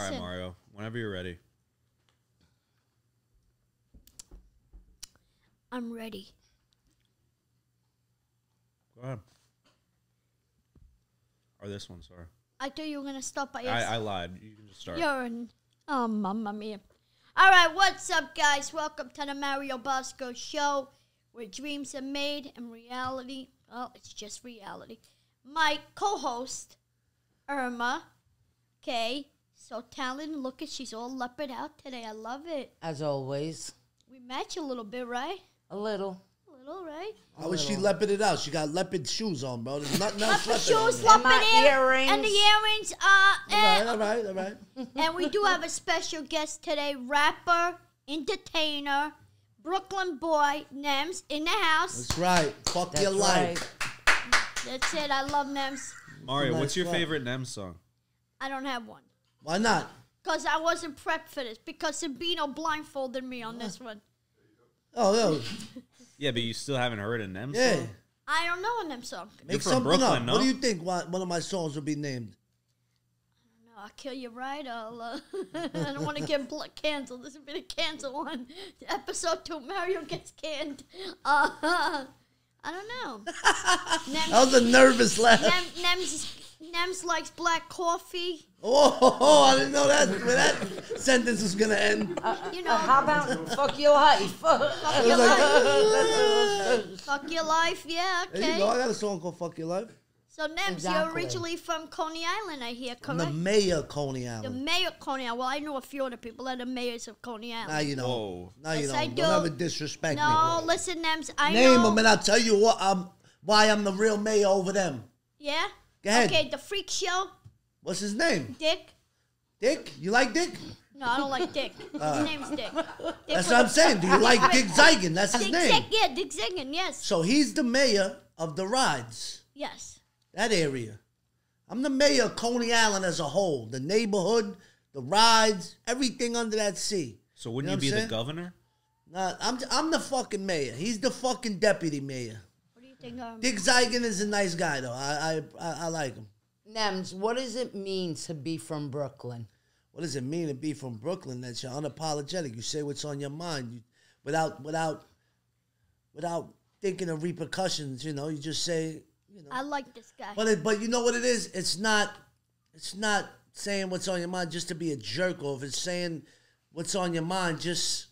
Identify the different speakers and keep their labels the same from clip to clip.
Speaker 1: All right, Mario. Whenever you're ready.
Speaker 2: I'm ready.
Speaker 1: Go ahead. Or this one, sorry.
Speaker 2: I thought you were gonna stop by.
Speaker 1: I, I lied. You can just start.
Speaker 2: You're an oh mamma mia. All right, what's up, guys? Welcome to the Mario Bosco Show, where dreams are made and reality. Well, it's just reality. My co-host, Irma, okay, so talented. Look at she's all leopard out today. I love it.
Speaker 3: As always,
Speaker 2: We match a little bit, right?
Speaker 3: a little.
Speaker 2: A little, right?
Speaker 4: How was she leoparded out? She got leopard shoes on, bro. There's nothing else
Speaker 2: Leopard
Speaker 4: leopard on
Speaker 2: shoes,
Speaker 4: there.
Speaker 2: leopard
Speaker 3: my
Speaker 2: ear- and the
Speaker 3: earrings.
Speaker 2: earrings. Uh,
Speaker 4: All
Speaker 2: and,
Speaker 4: right, all right, all right.
Speaker 2: and we do have a special guest today, rapper, entertainer, Brooklyn boy, Nems in the house.
Speaker 4: That's right. Fuck
Speaker 3: That's
Speaker 4: your life.
Speaker 3: right.
Speaker 2: That's it. I love Nems.
Speaker 1: Mario,
Speaker 4: Nice
Speaker 1: what's your
Speaker 4: try.
Speaker 1: favorite Nem song?
Speaker 2: I don't have one.
Speaker 4: Why not?
Speaker 2: Because I wasn't prepped for this. Because Sabino blindfolded me on this one.
Speaker 4: Oh, yo,
Speaker 1: Yeah, but you still haven't heard a Nem
Speaker 4: yeah.
Speaker 1: song?
Speaker 2: I don't know a Nem song.
Speaker 4: Make
Speaker 1: from
Speaker 4: something
Speaker 1: Brooklyn,
Speaker 4: up.
Speaker 1: no?
Speaker 4: What do you think one one of my songs would be named?
Speaker 2: No, I'll kill you right. I'll, uh, I don't want to get bl- canceled. This would be a cancel one. Episode 2, Mario gets canned. Uh, I don't know.
Speaker 4: That
Speaker 2: Nems,
Speaker 4: was a nervous laugh.
Speaker 2: Nem, Nems, Nems likes black coffee.
Speaker 4: Oh, oh, oh, I didn't know that where that sentence was gonna end.
Speaker 2: Uh, uh, you uh, know,
Speaker 3: Uh, how about fuck your life?
Speaker 2: fuck
Speaker 4: It
Speaker 2: your
Speaker 4: was
Speaker 2: life. Fuck your life, yeah,
Speaker 4: there you go. I got a song called "Fuck Your Life."
Speaker 2: So, Nems, you're originally from Coney Island, I hear,
Speaker 4: I'm the mayor of Coney Island.
Speaker 2: The mayor of Coney Island. Well, I know a few other people that are mayors of Coney Island.
Speaker 4: Now you know.
Speaker 1: Whoa.
Speaker 4: Now you know.
Speaker 2: I
Speaker 4: Don't
Speaker 2: do.
Speaker 4: ever disrespect
Speaker 2: No,
Speaker 4: me.
Speaker 2: listen, Nems, I
Speaker 4: Name
Speaker 2: know.
Speaker 4: them and I'll tell you what I'm why I'm the real mayor over them.
Speaker 2: Yeah?
Speaker 4: Go ahead.
Speaker 2: Okay, the freak show,
Speaker 4: What's his name?
Speaker 2: Dick.
Speaker 4: Dick? You like Dick?
Speaker 2: No, I don't like Dick. His name's Dick. Dick
Speaker 4: Uh, That's what I'm saying. Do you like Dick Zigun? That's his
Speaker 2: Dick
Speaker 4: name.
Speaker 2: Zig- yeah, Dick Zigun, yes.
Speaker 4: So he's the mayor of the rides,
Speaker 2: Yes.
Speaker 4: that area. I'm the mayor of Coney Island as a whole, the neighborhood, the rides, everything under that sea.
Speaker 1: So wouldn't
Speaker 4: You
Speaker 1: you, be
Speaker 4: what
Speaker 1: the governor?
Speaker 4: Nah, I'm I'm the fucking mayor. He's the fucking deputy mayor.
Speaker 2: What do you think? Um,
Speaker 4: Dick Zigun is a nice guy though. I I I, I like him.
Speaker 3: Nems, what does it mean to be from Brooklyn?
Speaker 4: What does it mean to be from Brooklyn? That you're unapologetic. You say what's on your mind, you, without without without thinking of repercussions. You know, you just say, you know.
Speaker 2: I like this guy.
Speaker 4: But it, but you know what it is? It's not it's not saying what's on your mind just to be a jerk or if it's saying what's on your mind just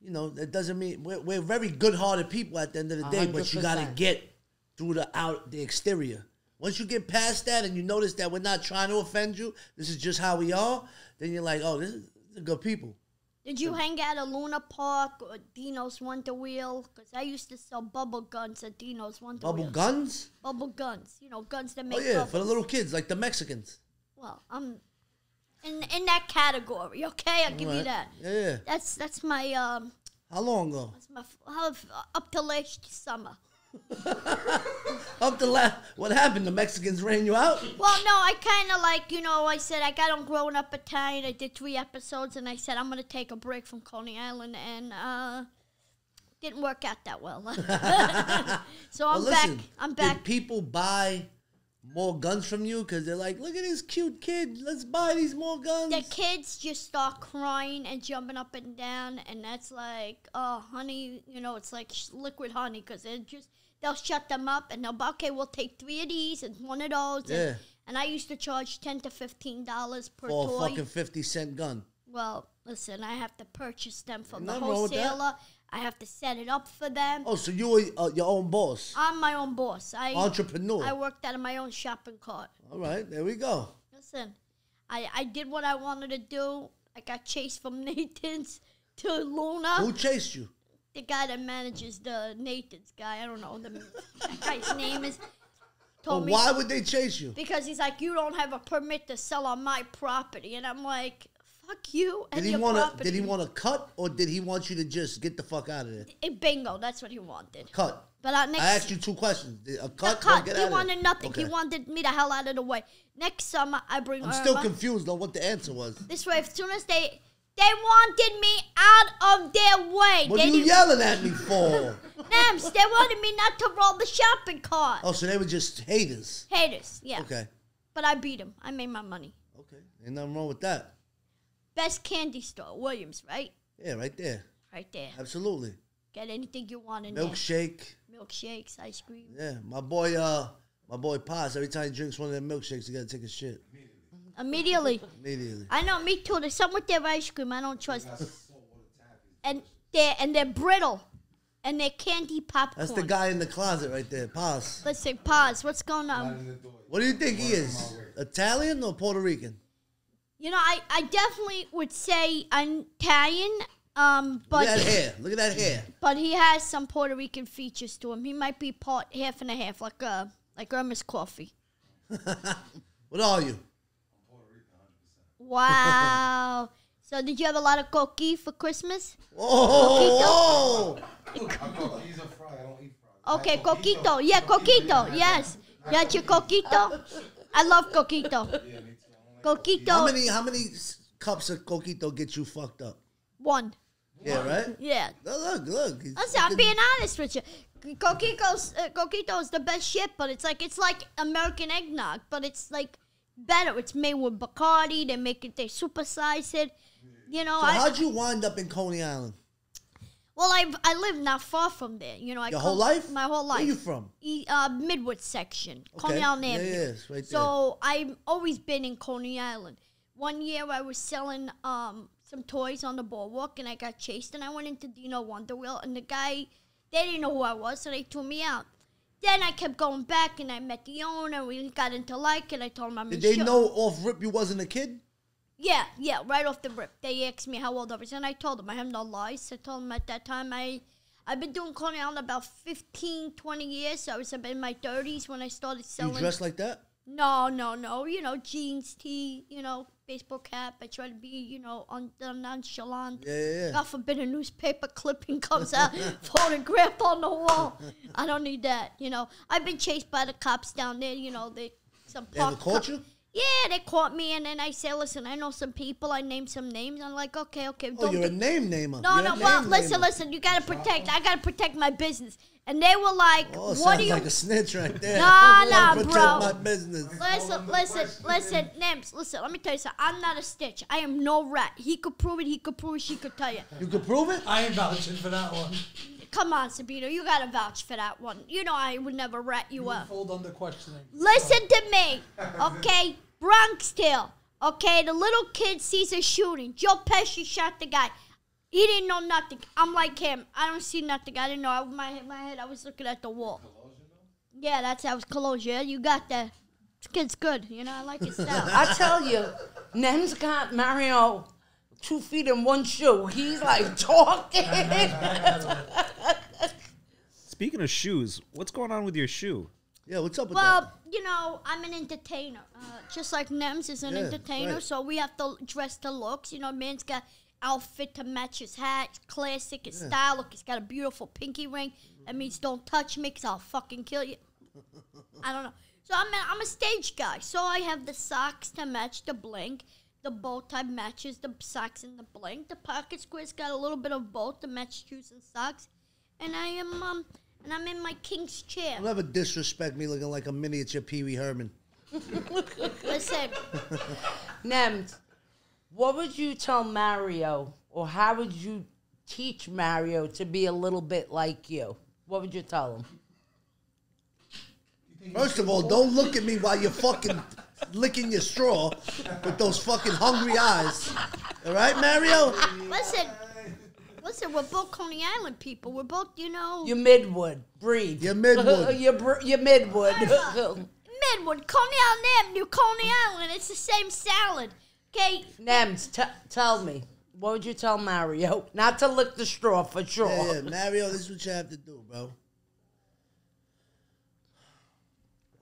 Speaker 4: you know, that doesn't mean we're, we're very good-hearted people at the end of the day, but you got to get through the out the exterior. Once you get past that and you notice that we're not trying to offend you, this is just how we are, then you're like, oh, this is, good people.
Speaker 2: Did you hang out at Luna Park or Deno's Wonder Wheel? Because I used to sell bubble guns at Deno's Wonder
Speaker 4: Bubble
Speaker 2: Wheel.
Speaker 4: Bubble guns?
Speaker 2: Bubble guns. You know, guns that make.
Speaker 4: Oh
Speaker 2: make
Speaker 4: yeah,
Speaker 2: bubbles.
Speaker 4: for the little kids, like the Mexicans.
Speaker 2: Well, I'm in in that category. Okay, I'll give you that.
Speaker 4: Yeah.
Speaker 2: That's that's my um
Speaker 4: How long ago?
Speaker 2: that's my f- how, up to last summer.
Speaker 4: Up to la- what happened? The Mexicans ran you out?
Speaker 2: Well, no, I kind of like, you know, I said I got on Growing Up Italian. I did three episodes, and I said I'm going to take a break from Coney Island, and uh, didn't work out that well. so I'm
Speaker 4: Well, listen,
Speaker 2: back. I'm back.
Speaker 4: people buy more guns from you because they're like, look at this cute kid. Let's buy these more guns.
Speaker 2: The kids just start crying and jumping up and down, and that's like, oh, honey, you know, it's like liquid honey because they just they'll shut them up and they'll be okay. We'll take three of these and one of those.
Speaker 4: Yeah.
Speaker 2: And, and I used to charge ten to fifteen dollars per
Speaker 4: for a
Speaker 2: toy.
Speaker 4: fucking fifty cent gun.
Speaker 2: Well, listen, I have to purchase them from the
Speaker 4: Nothing wrong with that.
Speaker 2: wholesaler. I have to set it up for them.
Speaker 4: Oh, so you were uh, your own boss,
Speaker 2: I'm my own boss. I
Speaker 4: entrepreneur.
Speaker 2: I worked out of my own shopping cart.
Speaker 4: All right, there we go.
Speaker 2: Listen, I I did what I wanted to do. I got chased from Nathan's to Luna.
Speaker 4: Who chased you?
Speaker 2: The guy that manages the Nathan's guy. I don't know the that guy's name is. Told me
Speaker 4: why would they chase you?
Speaker 2: because he's like, you don't have a permit to sell on my property, and I'm like, fuck you and
Speaker 4: Did he want to? Did he want to cut, or did he want you to just get the fuck out of there?
Speaker 2: Eh, bingo, that's what he wanted.
Speaker 4: Cut.
Speaker 2: But uh, next
Speaker 4: I asked you two questions. A cut. or
Speaker 2: cut.
Speaker 4: get
Speaker 2: He wanted nothing. He wanted me the hell out of the way. Next summer, I bring
Speaker 4: I'm
Speaker 2: Irma.
Speaker 4: still confused on what the answer was.
Speaker 2: This way, as soon as they they wanted me out of their way.
Speaker 4: What
Speaker 2: they
Speaker 4: are you
Speaker 2: didn't-
Speaker 4: yelling at me for?
Speaker 2: Nems, they wanted me not to roll the shopping cart.
Speaker 4: oh, so they were just haters.
Speaker 2: Haters, yeah.
Speaker 4: Okay.
Speaker 2: But I beat them. I made my money.
Speaker 4: Okay, ain't nothing wrong with that.
Speaker 2: Best candy store, Williams, right?
Speaker 4: Yeah, right there.
Speaker 2: Right there.
Speaker 4: Absolutely.
Speaker 2: Get anything you want in there
Speaker 4: Milkshake.
Speaker 2: there. Milkshakes, ice cream.
Speaker 4: Yeah, my boy. Uh, my boy Paz. Every time he drinks one of them milkshakes, he gotta take a shit
Speaker 2: Immediately.
Speaker 4: immediately.
Speaker 2: I know, me too. There's some with their ice cream I don't trust. And they're and they're brittle. And they're candy popcorn.
Speaker 4: That's the guy in the closet right there. Paz.
Speaker 2: Let's say pause. What's going on?
Speaker 4: What do you think he is? Italian or Puerto Rican?
Speaker 2: You know, I, I definitely would say Italian, um, but
Speaker 4: Look at that hair. Look at that hair.
Speaker 2: but he has some Puerto Rican features to him. He might be part half and a half, like uh like Irma's coffee.
Speaker 4: What are you?
Speaker 2: Wow. so did you have a lot of coqui for Christmas?
Speaker 4: Oh, oh,
Speaker 5: He's a fry. I don't eat fries.
Speaker 2: Okay, coquito. Yeah, coquito. Yes. That's your coquito. I love coquito.
Speaker 4: How
Speaker 2: Coquito.
Speaker 4: many how many cups of coquito get you fucked up?
Speaker 2: One.
Speaker 4: Yeah, right.
Speaker 2: Yeah.
Speaker 4: Look, look, look.
Speaker 2: Listen, I'm being honest with you. Coquito's, uh, Coquito's the best shit, but it's like it's like American eggnog, but it's like better. It's made with Bacardi. They make it. They supersize it. You know,
Speaker 4: So
Speaker 2: I
Speaker 4: how'd you wind up in Coney Island?
Speaker 2: well, I I live not far from there. You know, I
Speaker 4: Your whole life?
Speaker 2: My whole life.
Speaker 4: Where you from?
Speaker 2: E, uh, Midwood section, Coney Island
Speaker 4: Yeah,
Speaker 2: Avenue.
Speaker 4: yeah, it's right
Speaker 2: so I've always been in Coney Island. One year I was selling um, some toys on the boardwalk and I got chased and I went into Deno Wonder Wheel and the guy, they didn't know who I was, so they threw me out. Then I kept going back and I met the owner. We got into like and I told him I'm
Speaker 4: Did they
Speaker 2: show-
Speaker 4: know off rip you wasn't a kid?
Speaker 2: Yeah, yeah, right off the rip. They asked me how old I was, and I told them I have no lies. I told them at that time I, I've been doing Coney Island about 15, 20 years. So I was in my 30s when I started selling.
Speaker 4: You dressed like that?
Speaker 2: no, no, no. You know, jeans, tee, you know, baseball cap. I try to be, you know, on the uh, nonchalant.
Speaker 4: Yeah, yeah, yeah.
Speaker 2: God forbid a newspaper clipping comes out, photograph on the wall. I don't need that. You know, I've been chased by the cops down there. You know, they some
Speaker 4: They caught
Speaker 2: co-
Speaker 4: you?
Speaker 2: yeah, they caught me, and then I say, "Listen, I know some people. I named some names." I'm like, "Okay, okay."
Speaker 4: Oh, you're a name namer.
Speaker 2: no,
Speaker 4: You're
Speaker 2: no. Well, listen,
Speaker 4: namer.
Speaker 2: listen. You gotta protect. I gotta protect my business. And they were like,
Speaker 4: Oh,
Speaker 2: "What
Speaker 4: sounds
Speaker 2: do you?"
Speaker 4: like a snitch right there.
Speaker 2: Nah, nah, bro.
Speaker 4: my business.
Speaker 2: Listen, listen, listen, Nems, listen, let me tell you something. I'm not a stitch. I am no rat. He could prove it, he could prove it, she could tell you.
Speaker 4: You could prove it?
Speaker 6: I ain't vouching for that one.
Speaker 2: Come on, Sabino, you gotta vouch for that one. You know I would never rat you up.
Speaker 6: Fold under questioning.
Speaker 2: Listen to me, okay? Bronx Tale, okay? The little kid sees a shooting. Joe Pesci shot the guy. He didn't know nothing. I'm like him. I don't see nothing. I didn't know. I, my, my head, I was looking at the wall. Yeah, that's how it's closed. Yeah, you got that. This kid's good. You know, I like his style.
Speaker 3: I tell you, Nem's got Mario two feet in one shoe. He's like talking.
Speaker 1: Speaking of shoes, what's going on with your shoe?
Speaker 4: Yeah, what's up with
Speaker 2: Well, you know, I'm an entertainer. Uh, just like Nems is an
Speaker 4: Yeah,
Speaker 2: entertainer,
Speaker 4: right.
Speaker 2: so we have to dress to looks. You know, man's got outfit to match his hat, it's classic, his style. Look, he's got a beautiful pinky ring. That means don't touch me, cause I'll fucking kill you. I don't know. So I'm a, I'm a stage guy. So I have the socks to match the bling. The bow tie matches the socks and the bling. The pocket square's got a little bit of both to match shoes and socks. And I am um and I'm in my king's chair.
Speaker 4: that? Don't ever disrespect me looking like a miniature Pee Wee Herman.
Speaker 2: Listen,
Speaker 3: Nems, what would you tell Mario, or how would you teach Mario to be a little bit like you? What would you tell him?
Speaker 4: First of all, don't look at me while you're fucking licking your straw with those fucking hungry eyes. All right, Mario?
Speaker 2: listen, listen. We're both Coney Island people. We're both, you know,
Speaker 3: You're Midwood. Breathe.
Speaker 4: You're Midwood.
Speaker 3: you're, br- you're Midwood.
Speaker 2: Midwood, Coney Island Avenue, Coney Island. It's the same salad. Okay,
Speaker 3: Nems, t- tell me. What would you tell Mario? Not to lick the straw for sure.
Speaker 4: Yeah, yeah, Mario, this is what you have to do, bro.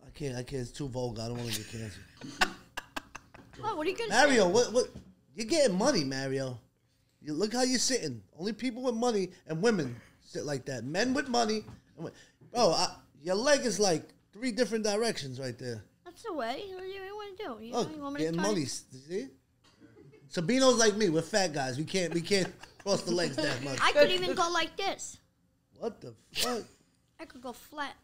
Speaker 4: I can't, I can't. It's too vulgar. I don't want to get canceled.
Speaker 2: oh, what are you gonna
Speaker 4: Mario,
Speaker 2: say?
Speaker 4: what, what? You're getting money, Mario. You look how you're sitting. Only people with money and women sit like that. Men with money, and wo- bro. I, your leg is like three different directions right there.
Speaker 2: That's the way. What do you want to do? You,
Speaker 4: Look,
Speaker 2: you want me to
Speaker 4: getting
Speaker 2: turn-
Speaker 4: money. See? Sabino's like me. We're fat guys. We can't, we can't cross the legs that much.
Speaker 2: I could even go like this.
Speaker 4: What the fuck?
Speaker 2: I could go flat.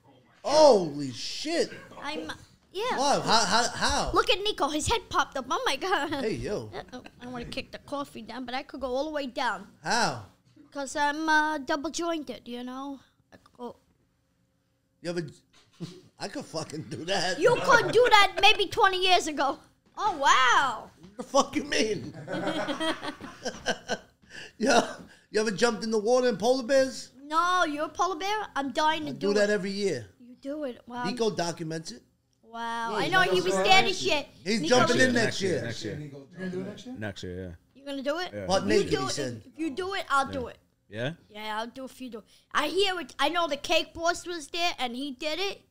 Speaker 4: Holy shit!
Speaker 2: I'm, Yeah.
Speaker 4: Wow, how, how, how?
Speaker 2: Look at Nico. His head popped up. Oh my god.
Speaker 4: Hey, yo.
Speaker 2: Uh-oh. I want to kick the coffee down, but I could go all the way down
Speaker 4: How?
Speaker 2: because I'm uh, double jointed. You know. I could go.
Speaker 4: You ever? I could fucking do that.
Speaker 2: You could do that maybe 20 years ago. Oh wow.
Speaker 4: What the fuck you mean? yeah. You ever jumped in the water in polar bears?
Speaker 2: No, you're a polar bear. I'm dying to
Speaker 4: I
Speaker 2: do,
Speaker 4: do that
Speaker 2: it.
Speaker 4: every year.
Speaker 2: you do it. Wow.
Speaker 4: Nico documents it.
Speaker 2: Wow.
Speaker 4: Yeah,
Speaker 2: I know he was
Speaker 5: star
Speaker 2: there
Speaker 5: next
Speaker 2: this year.
Speaker 4: He's
Speaker 2: Nico,
Speaker 4: jumping in
Speaker 1: Next
Speaker 4: next
Speaker 1: year,
Speaker 4: year.
Speaker 1: next year.
Speaker 5: He goes,
Speaker 6: You gonna do it next year?
Speaker 1: Next year, yeah.
Speaker 2: You gonna do it?
Speaker 1: Yeah.
Speaker 4: Butt
Speaker 2: You
Speaker 4: naked,
Speaker 2: do
Speaker 4: he
Speaker 2: it.
Speaker 4: said.
Speaker 2: If you do it, I'll do it.
Speaker 1: Yeah?
Speaker 2: Yeah, I'll do if you do. I hear it. I know the cake boss was there and he did it,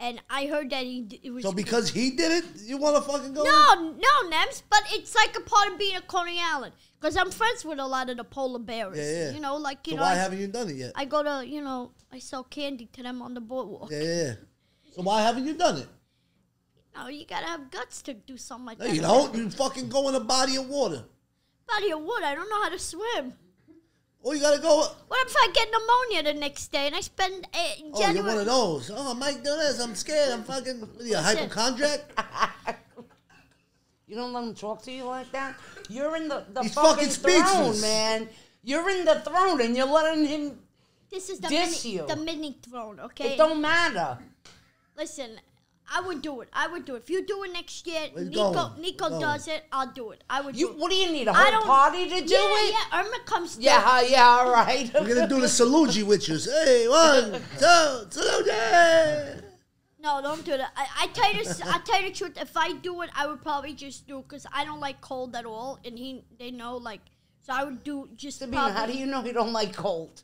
Speaker 2: and I heard that he d- it was.
Speaker 4: So because he did it, you want to fucking go?
Speaker 2: no, no, Nems, but it's like a part of being a Coney Island because I'm friends with a lot of the polar bears.
Speaker 4: Yeah, yeah.
Speaker 2: You know, like you
Speaker 4: So
Speaker 2: know,
Speaker 4: why
Speaker 2: I,
Speaker 4: haven't you done it yet?
Speaker 2: I go to you know I sell candy to them on the boardwalk.
Speaker 4: yeah, yeah, yeah. So why haven't you done it?
Speaker 2: No, you gotta have guts to do something like
Speaker 4: No,
Speaker 2: that.
Speaker 4: you don't. You fucking go in a body of water.
Speaker 2: Body of water. I don't know how to swim.
Speaker 4: Oh, you gotta go.
Speaker 2: What if I get pneumonia the next day and I spend uh,
Speaker 4: Oh, you're one of those. Oh, Mike, do this. I'm scared. I'm fucking. What are you, a hypochondriac?
Speaker 3: You don't let him talk to you like that. You're in the, the
Speaker 4: He's
Speaker 3: fucking,
Speaker 4: fucking
Speaker 3: throne, man. You're in the throne, and you're letting him.
Speaker 2: This is the
Speaker 3: Diss
Speaker 2: mini,
Speaker 3: you.
Speaker 2: the mini throne. Okay.
Speaker 3: It don't matter.
Speaker 2: Listen, I would do it. I would do it. If you do it next year,
Speaker 4: Where's
Speaker 2: Nico
Speaker 4: going?
Speaker 2: Nico
Speaker 4: Going.
Speaker 2: does it. I'll do it. I would
Speaker 3: You.
Speaker 2: do it.
Speaker 3: What do you need? A
Speaker 2: I
Speaker 3: whole
Speaker 2: don't-
Speaker 3: party to do
Speaker 2: yeah,
Speaker 3: it?
Speaker 2: yeah. Irma comes. through.
Speaker 3: Yeah, yeah, all right.
Speaker 4: We're gonna do the saluji with you. Hey, one, two, saluji.
Speaker 2: No, don't do that. I, I tell you, this, I tell you the truth. If I do it, I would probably just do it because I don't like cold at all, and he they know like. So I would do just.
Speaker 3: Sabino, how
Speaker 2: probably-
Speaker 3: do you know he don't like cold?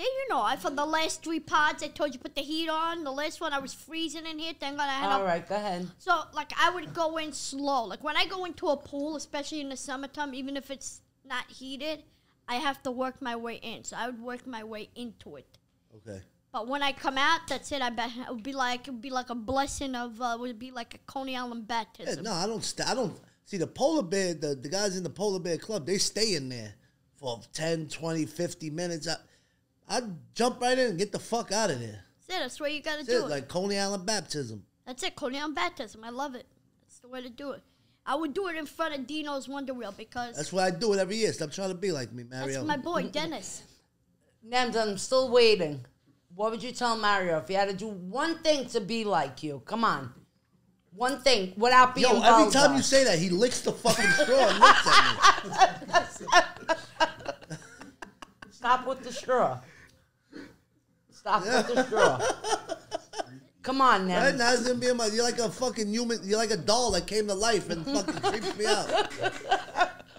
Speaker 2: Yeah, you know, I for the last three pods, I told you put the heat on. The last one, I was freezing in here. Thank God I had
Speaker 3: All
Speaker 2: a
Speaker 3: right, go ahead.
Speaker 2: So, like, I would go in slow. Like, when I go into a pool, especially in the summertime, even if it's not heated, I have to work my way in. So, I would work my way into it.
Speaker 4: Okay.
Speaker 2: But when I come out, that's it. I bet it would be like it would be like a blessing of uh, would be like a Coney Island
Speaker 4: Yeah,
Speaker 2: baptism.
Speaker 4: no, I don't. St- I don't see the polar bear. The, the guys in the polar bear club, they stay in there for 10, 20, 50 minutes. I, I'd jump right in and get the fuck out of there.
Speaker 2: That's it. That's what you got to
Speaker 4: That's
Speaker 2: do.
Speaker 4: it,
Speaker 2: it.
Speaker 4: like Coney Island baptism.
Speaker 2: That's it. Coney Island baptism. I love it. That's the way to do it. I would do it in front of Deno's Wonder Wheel because
Speaker 4: That's why I do it every year. Stop trying to be like me, Mario.
Speaker 2: that's my boy Dennis.
Speaker 3: Nems, I'm still waiting. What would you tell Mario if you had to do one thing to be like you? Come on. One thing without being
Speaker 4: Yo, every
Speaker 3: vulgar.
Speaker 4: time you say that, he licks the fucking straw and looks at me.
Speaker 3: Stop with the straw. Stop with the straw. Come on,
Speaker 4: Right now, it's gonna be in my. You're like a fucking human. You're like a doll that came to life and fucking creeps me out. You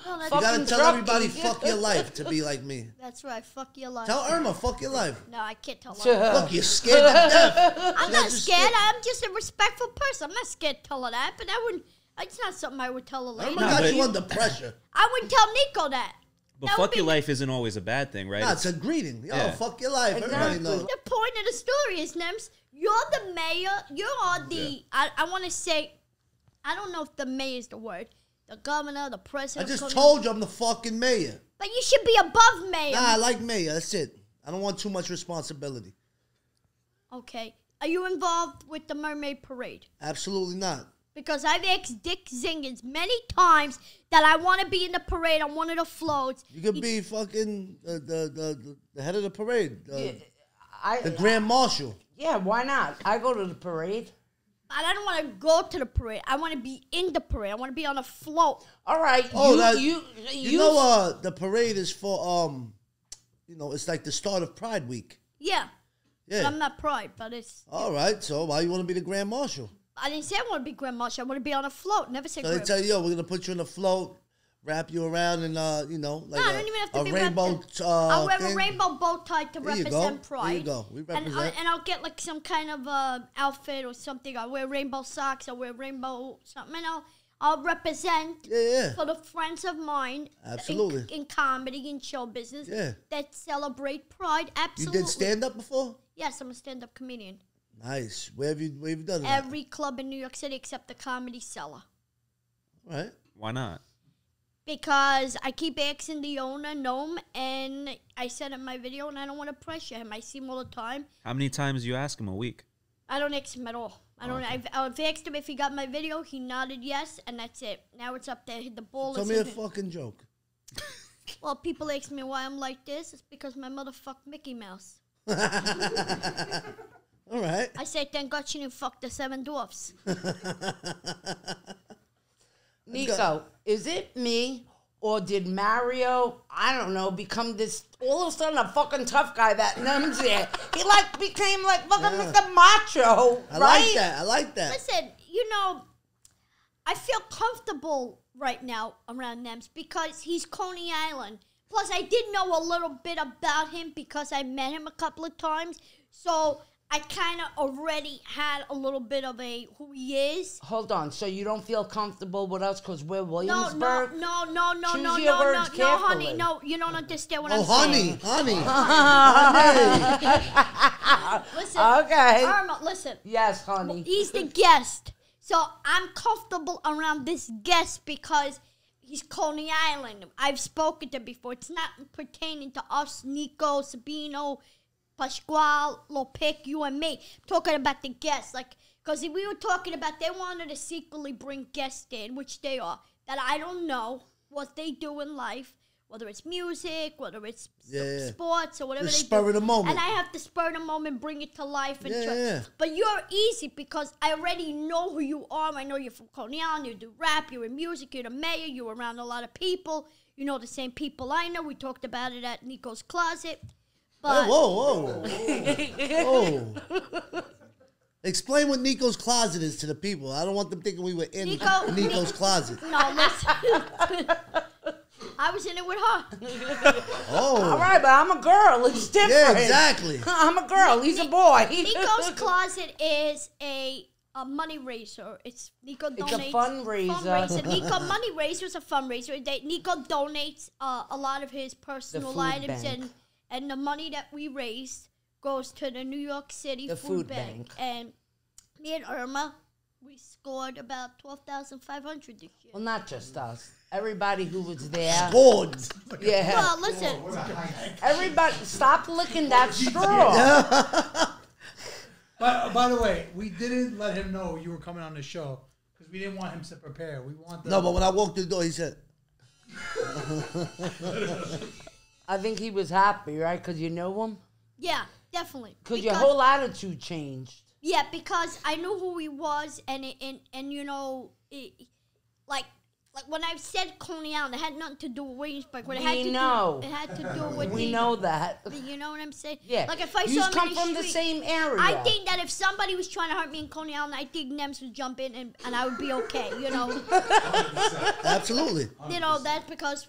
Speaker 2: No, that's,
Speaker 3: Fuck.
Speaker 4: gotta tell everybody
Speaker 3: idiot.
Speaker 4: fuck your life to be like me.
Speaker 2: that's right. Fuck your life.
Speaker 4: Tell Irma fuck your life.
Speaker 2: no, I can't tell her.
Speaker 4: Look, you're scared to death.
Speaker 2: I'm
Speaker 4: Yeah,
Speaker 2: not scared.
Speaker 4: scared.
Speaker 2: I'm just a respectful person. I'm not scared to tell her that, but I wouldn't. It's not something I would tell a lady.
Speaker 4: Irma
Speaker 1: No,
Speaker 4: got
Speaker 1: but-
Speaker 4: you under pressure.
Speaker 2: I wouldn't tell Nico that.
Speaker 1: But
Speaker 2: That
Speaker 1: fuck your
Speaker 2: the-
Speaker 1: life isn't always a bad thing, right?
Speaker 4: Nah, it's a greeting. Yo,
Speaker 1: Yeah.
Speaker 4: fuck your life. Everybody
Speaker 3: Exactly.
Speaker 4: knows.
Speaker 2: The point of the story is, Nems, you're the mayor. You are the. I, I want to say, I don't know if the mayor is the word. The governor, the president.
Speaker 4: I just
Speaker 2: governor-
Speaker 4: told you I'm the fucking mayor.
Speaker 2: But you should be above mayor.
Speaker 4: Nah, I like mayor. That's it. I don't want too much responsibility.
Speaker 2: Okay. Are you involved with the Mermaid Parade?
Speaker 4: Absolutely not.
Speaker 2: Because I've asked Dick Zingans many times that I want to be in the parade on one of the floats.
Speaker 4: You could
Speaker 2: He-
Speaker 4: be fucking uh, the, the, the the head of the parade,
Speaker 3: Yeah, I,
Speaker 4: the grand marshal.
Speaker 3: yeah, why not? I go to the parade.
Speaker 2: But I don't want to go to the parade. I want to be in the parade. I want to be on a float.
Speaker 3: All right,
Speaker 4: Oh,
Speaker 3: you,
Speaker 4: that-
Speaker 3: you,
Speaker 4: You know, uh, the parade is for um, you know, it's like the start of Pride Week.
Speaker 2: Yeah.
Speaker 4: Yeah.
Speaker 2: I'm not pride, but it's.
Speaker 4: All right. So why you want to be the grand marshal?
Speaker 2: I didn't say I want to be Grand Marshal. I want to be on a float. Never say
Speaker 4: So they
Speaker 2: Grand.
Speaker 4: tell you, yo, we're gonna put you in a float, wrap you around, and uh, you know, like
Speaker 2: I
Speaker 4: a,
Speaker 2: don't even have to
Speaker 4: a
Speaker 2: be
Speaker 4: rainbow.
Speaker 2: wrapped.
Speaker 4: Uh,
Speaker 2: I'll wear
Speaker 4: thing.
Speaker 2: a rainbow bow tie to
Speaker 4: There you
Speaker 2: represent
Speaker 4: go.
Speaker 2: pride.
Speaker 4: There you go. We
Speaker 2: And, I,
Speaker 4: represent.
Speaker 2: and I'll get like some kind of uh, outfit or something. I'll wear rainbow socks. I'll wear rainbow something. And I'll, I'll represent
Speaker 4: Yeah, yeah.
Speaker 2: for the friends of mine in-
Speaker 4: Absolutely.
Speaker 2: in, comedy and show business
Speaker 4: Yeah.
Speaker 2: that celebrate pride.
Speaker 4: You
Speaker 2: Absolutely.
Speaker 4: did stand up before?
Speaker 2: Yes, I'm a stand-up comedian.
Speaker 4: Nice. Where have you where have you done that?
Speaker 2: Every club in New York City except the Comedy Cellar.
Speaker 4: Right.
Speaker 1: Why not?
Speaker 2: Because I keep asking the owner, Noam, and I said in my video, and I don't want to pressure him. I see him all the time.
Speaker 1: How many times you ask him a week?
Speaker 2: I don't ask him at all. I don't. Oh, I've, I've asked him if he got my video. He nodded yes, and that's it. Now it's up there. The ball
Speaker 4: Tell
Speaker 2: is.
Speaker 4: me a
Speaker 2: in
Speaker 4: fucking joke.
Speaker 2: well, people ask me why I'm like this. It's because my mother fucked Mickey Mouse.
Speaker 4: All right.
Speaker 2: I say thank God she didn't fuck the seven dwarfs.
Speaker 3: Nico, is it me or did Mario, I don't know, become this all of a sudden a fucking tough guy that numbs it? He like became like fucking
Speaker 4: Yeah.
Speaker 3: Mr. Macho,
Speaker 4: I
Speaker 3: right?
Speaker 4: like that. I like that.
Speaker 2: Listen, you know, I feel comfortable right now around Nems because he's Coney Island. Plus, I did know a little bit about him because I met him a couple of times. So I kind of already had a little bit of a who he is.
Speaker 3: Hold on, so you don't feel comfortable with us because we're Williamsburg?
Speaker 2: no, no, no, no,
Speaker 3: Choose
Speaker 2: no,
Speaker 3: your
Speaker 2: no,
Speaker 3: words
Speaker 2: no, no, honey, no, you don't understand what
Speaker 4: Oh,
Speaker 2: I'm
Speaker 4: honey,
Speaker 2: saying.
Speaker 4: honey.
Speaker 2: Listen,
Speaker 3: Okay.
Speaker 2: Irma, listen.
Speaker 3: Yes, honey.
Speaker 2: He's the guest. So I'm comfortable around this guest because he's Coney Island. I've spoken to him before. It's not pertaining to us, Nico, Sabino, Pasquale, Lopic, you and me. Talking about the guests. Like, because we were talking about they wanted to secretly bring guests in, which they are, that I don't know what they do in life. Whether it's music, whether it's
Speaker 4: Yeah,
Speaker 2: sports, or whatever
Speaker 4: Just
Speaker 2: they
Speaker 4: spur
Speaker 2: do.
Speaker 4: of the moment.
Speaker 2: And I have to spur the moment, bring it to life. And
Speaker 4: Yeah,
Speaker 2: try-
Speaker 4: yeah.
Speaker 2: But you're easy because I already know who you are. I know you're from Coney Island. You do rap. You're in music. You're the mayor. You're around a lot of people. You know the same people I know. We talked about it at Nico's closet. But
Speaker 4: Hey, whoa, whoa, whoa. Explain what Nico's closet is to the people. I don't want them thinking we were in
Speaker 2: Nico-
Speaker 4: Nico's closet.
Speaker 2: no, listen. I was in it with her.
Speaker 3: All
Speaker 4: Oh,
Speaker 3: right, but I'm a girl. It's different.
Speaker 4: yeah, exactly.
Speaker 3: I'm a girl. He's a boy.
Speaker 2: Nico's closet is a a money raiser. It's Nico
Speaker 3: It's a
Speaker 2: donates
Speaker 3: fundraiser.
Speaker 2: fundraiser. Nico money raiser is a fundraiser. They, Nico donates uh, a lot of his personal
Speaker 3: food
Speaker 2: items
Speaker 3: bank.
Speaker 2: and and the money that we raise goes to the New York City
Speaker 3: The
Speaker 2: food,
Speaker 3: food
Speaker 2: bank.
Speaker 3: bank.
Speaker 2: And me and Irma, we scored about twelve thousand five hundred this year.
Speaker 3: Well, not just us. Everybody who was there.
Speaker 4: Bored.
Speaker 3: Yeah.
Speaker 2: Well, listen,
Speaker 3: Everybody, stop licking that straw.
Speaker 6: By, by the way, we didn't let him know you were coming on the show because we didn't want him to prepare. We want the
Speaker 4: No, but when I walked through the door, he said,
Speaker 3: I think he was happy, right? Because you know him?
Speaker 2: yeah, definitely.
Speaker 3: Because your whole attitude changed.
Speaker 2: Yeah, because I knew who he was, and it, and and you know, it, like like when I said Coney Island, it had nothing to do with Williamsburg. But it had
Speaker 3: We
Speaker 2: to
Speaker 3: know.
Speaker 2: Do, it had to do with
Speaker 3: We
Speaker 2: the,
Speaker 3: know that.
Speaker 2: You know what I'm saying?
Speaker 3: Yeah.
Speaker 2: Like if I
Speaker 3: you
Speaker 2: saw him
Speaker 3: come
Speaker 2: in the
Speaker 3: from the same area.
Speaker 2: I think that if somebody was trying to hurt me in Coney Island, I think Nems would jump in and, and I would be okay. You know,
Speaker 4: absolutely.
Speaker 2: you know that's because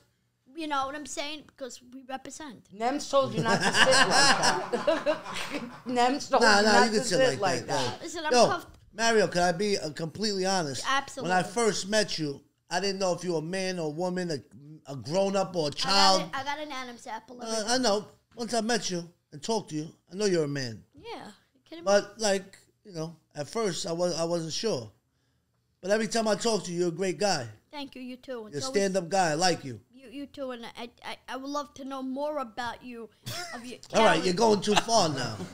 Speaker 2: you know what I'm saying because we represent.
Speaker 3: Nems told you not to sit like that. Nems told
Speaker 4: Nah,
Speaker 3: you
Speaker 4: nah,
Speaker 3: not
Speaker 4: you
Speaker 3: to
Speaker 4: can sit
Speaker 3: sit
Speaker 4: like
Speaker 3: like
Speaker 4: that.
Speaker 3: that.
Speaker 2: Listen, I'm
Speaker 4: Yo,
Speaker 2: puffed.
Speaker 4: Mario, can I be uh, completely honest?
Speaker 2: Absolutely.
Speaker 4: When I first met you, I didn't know if you were a man or a woman, a, a grown up or a child.
Speaker 2: I got an Adam's apple.
Speaker 4: Uh, I know. Once I met you and talked to you, I know you're a man.
Speaker 2: yeah, you me?
Speaker 4: But like, you know, at first I was I wasn't sure. But every time I talk to you, you're a great guy.
Speaker 2: Thank you. You too.
Speaker 4: You're a stand up guy. I like you.
Speaker 2: You, you too, and I, I, I would love to know more about you. Of your
Speaker 4: All right, you're going too far now.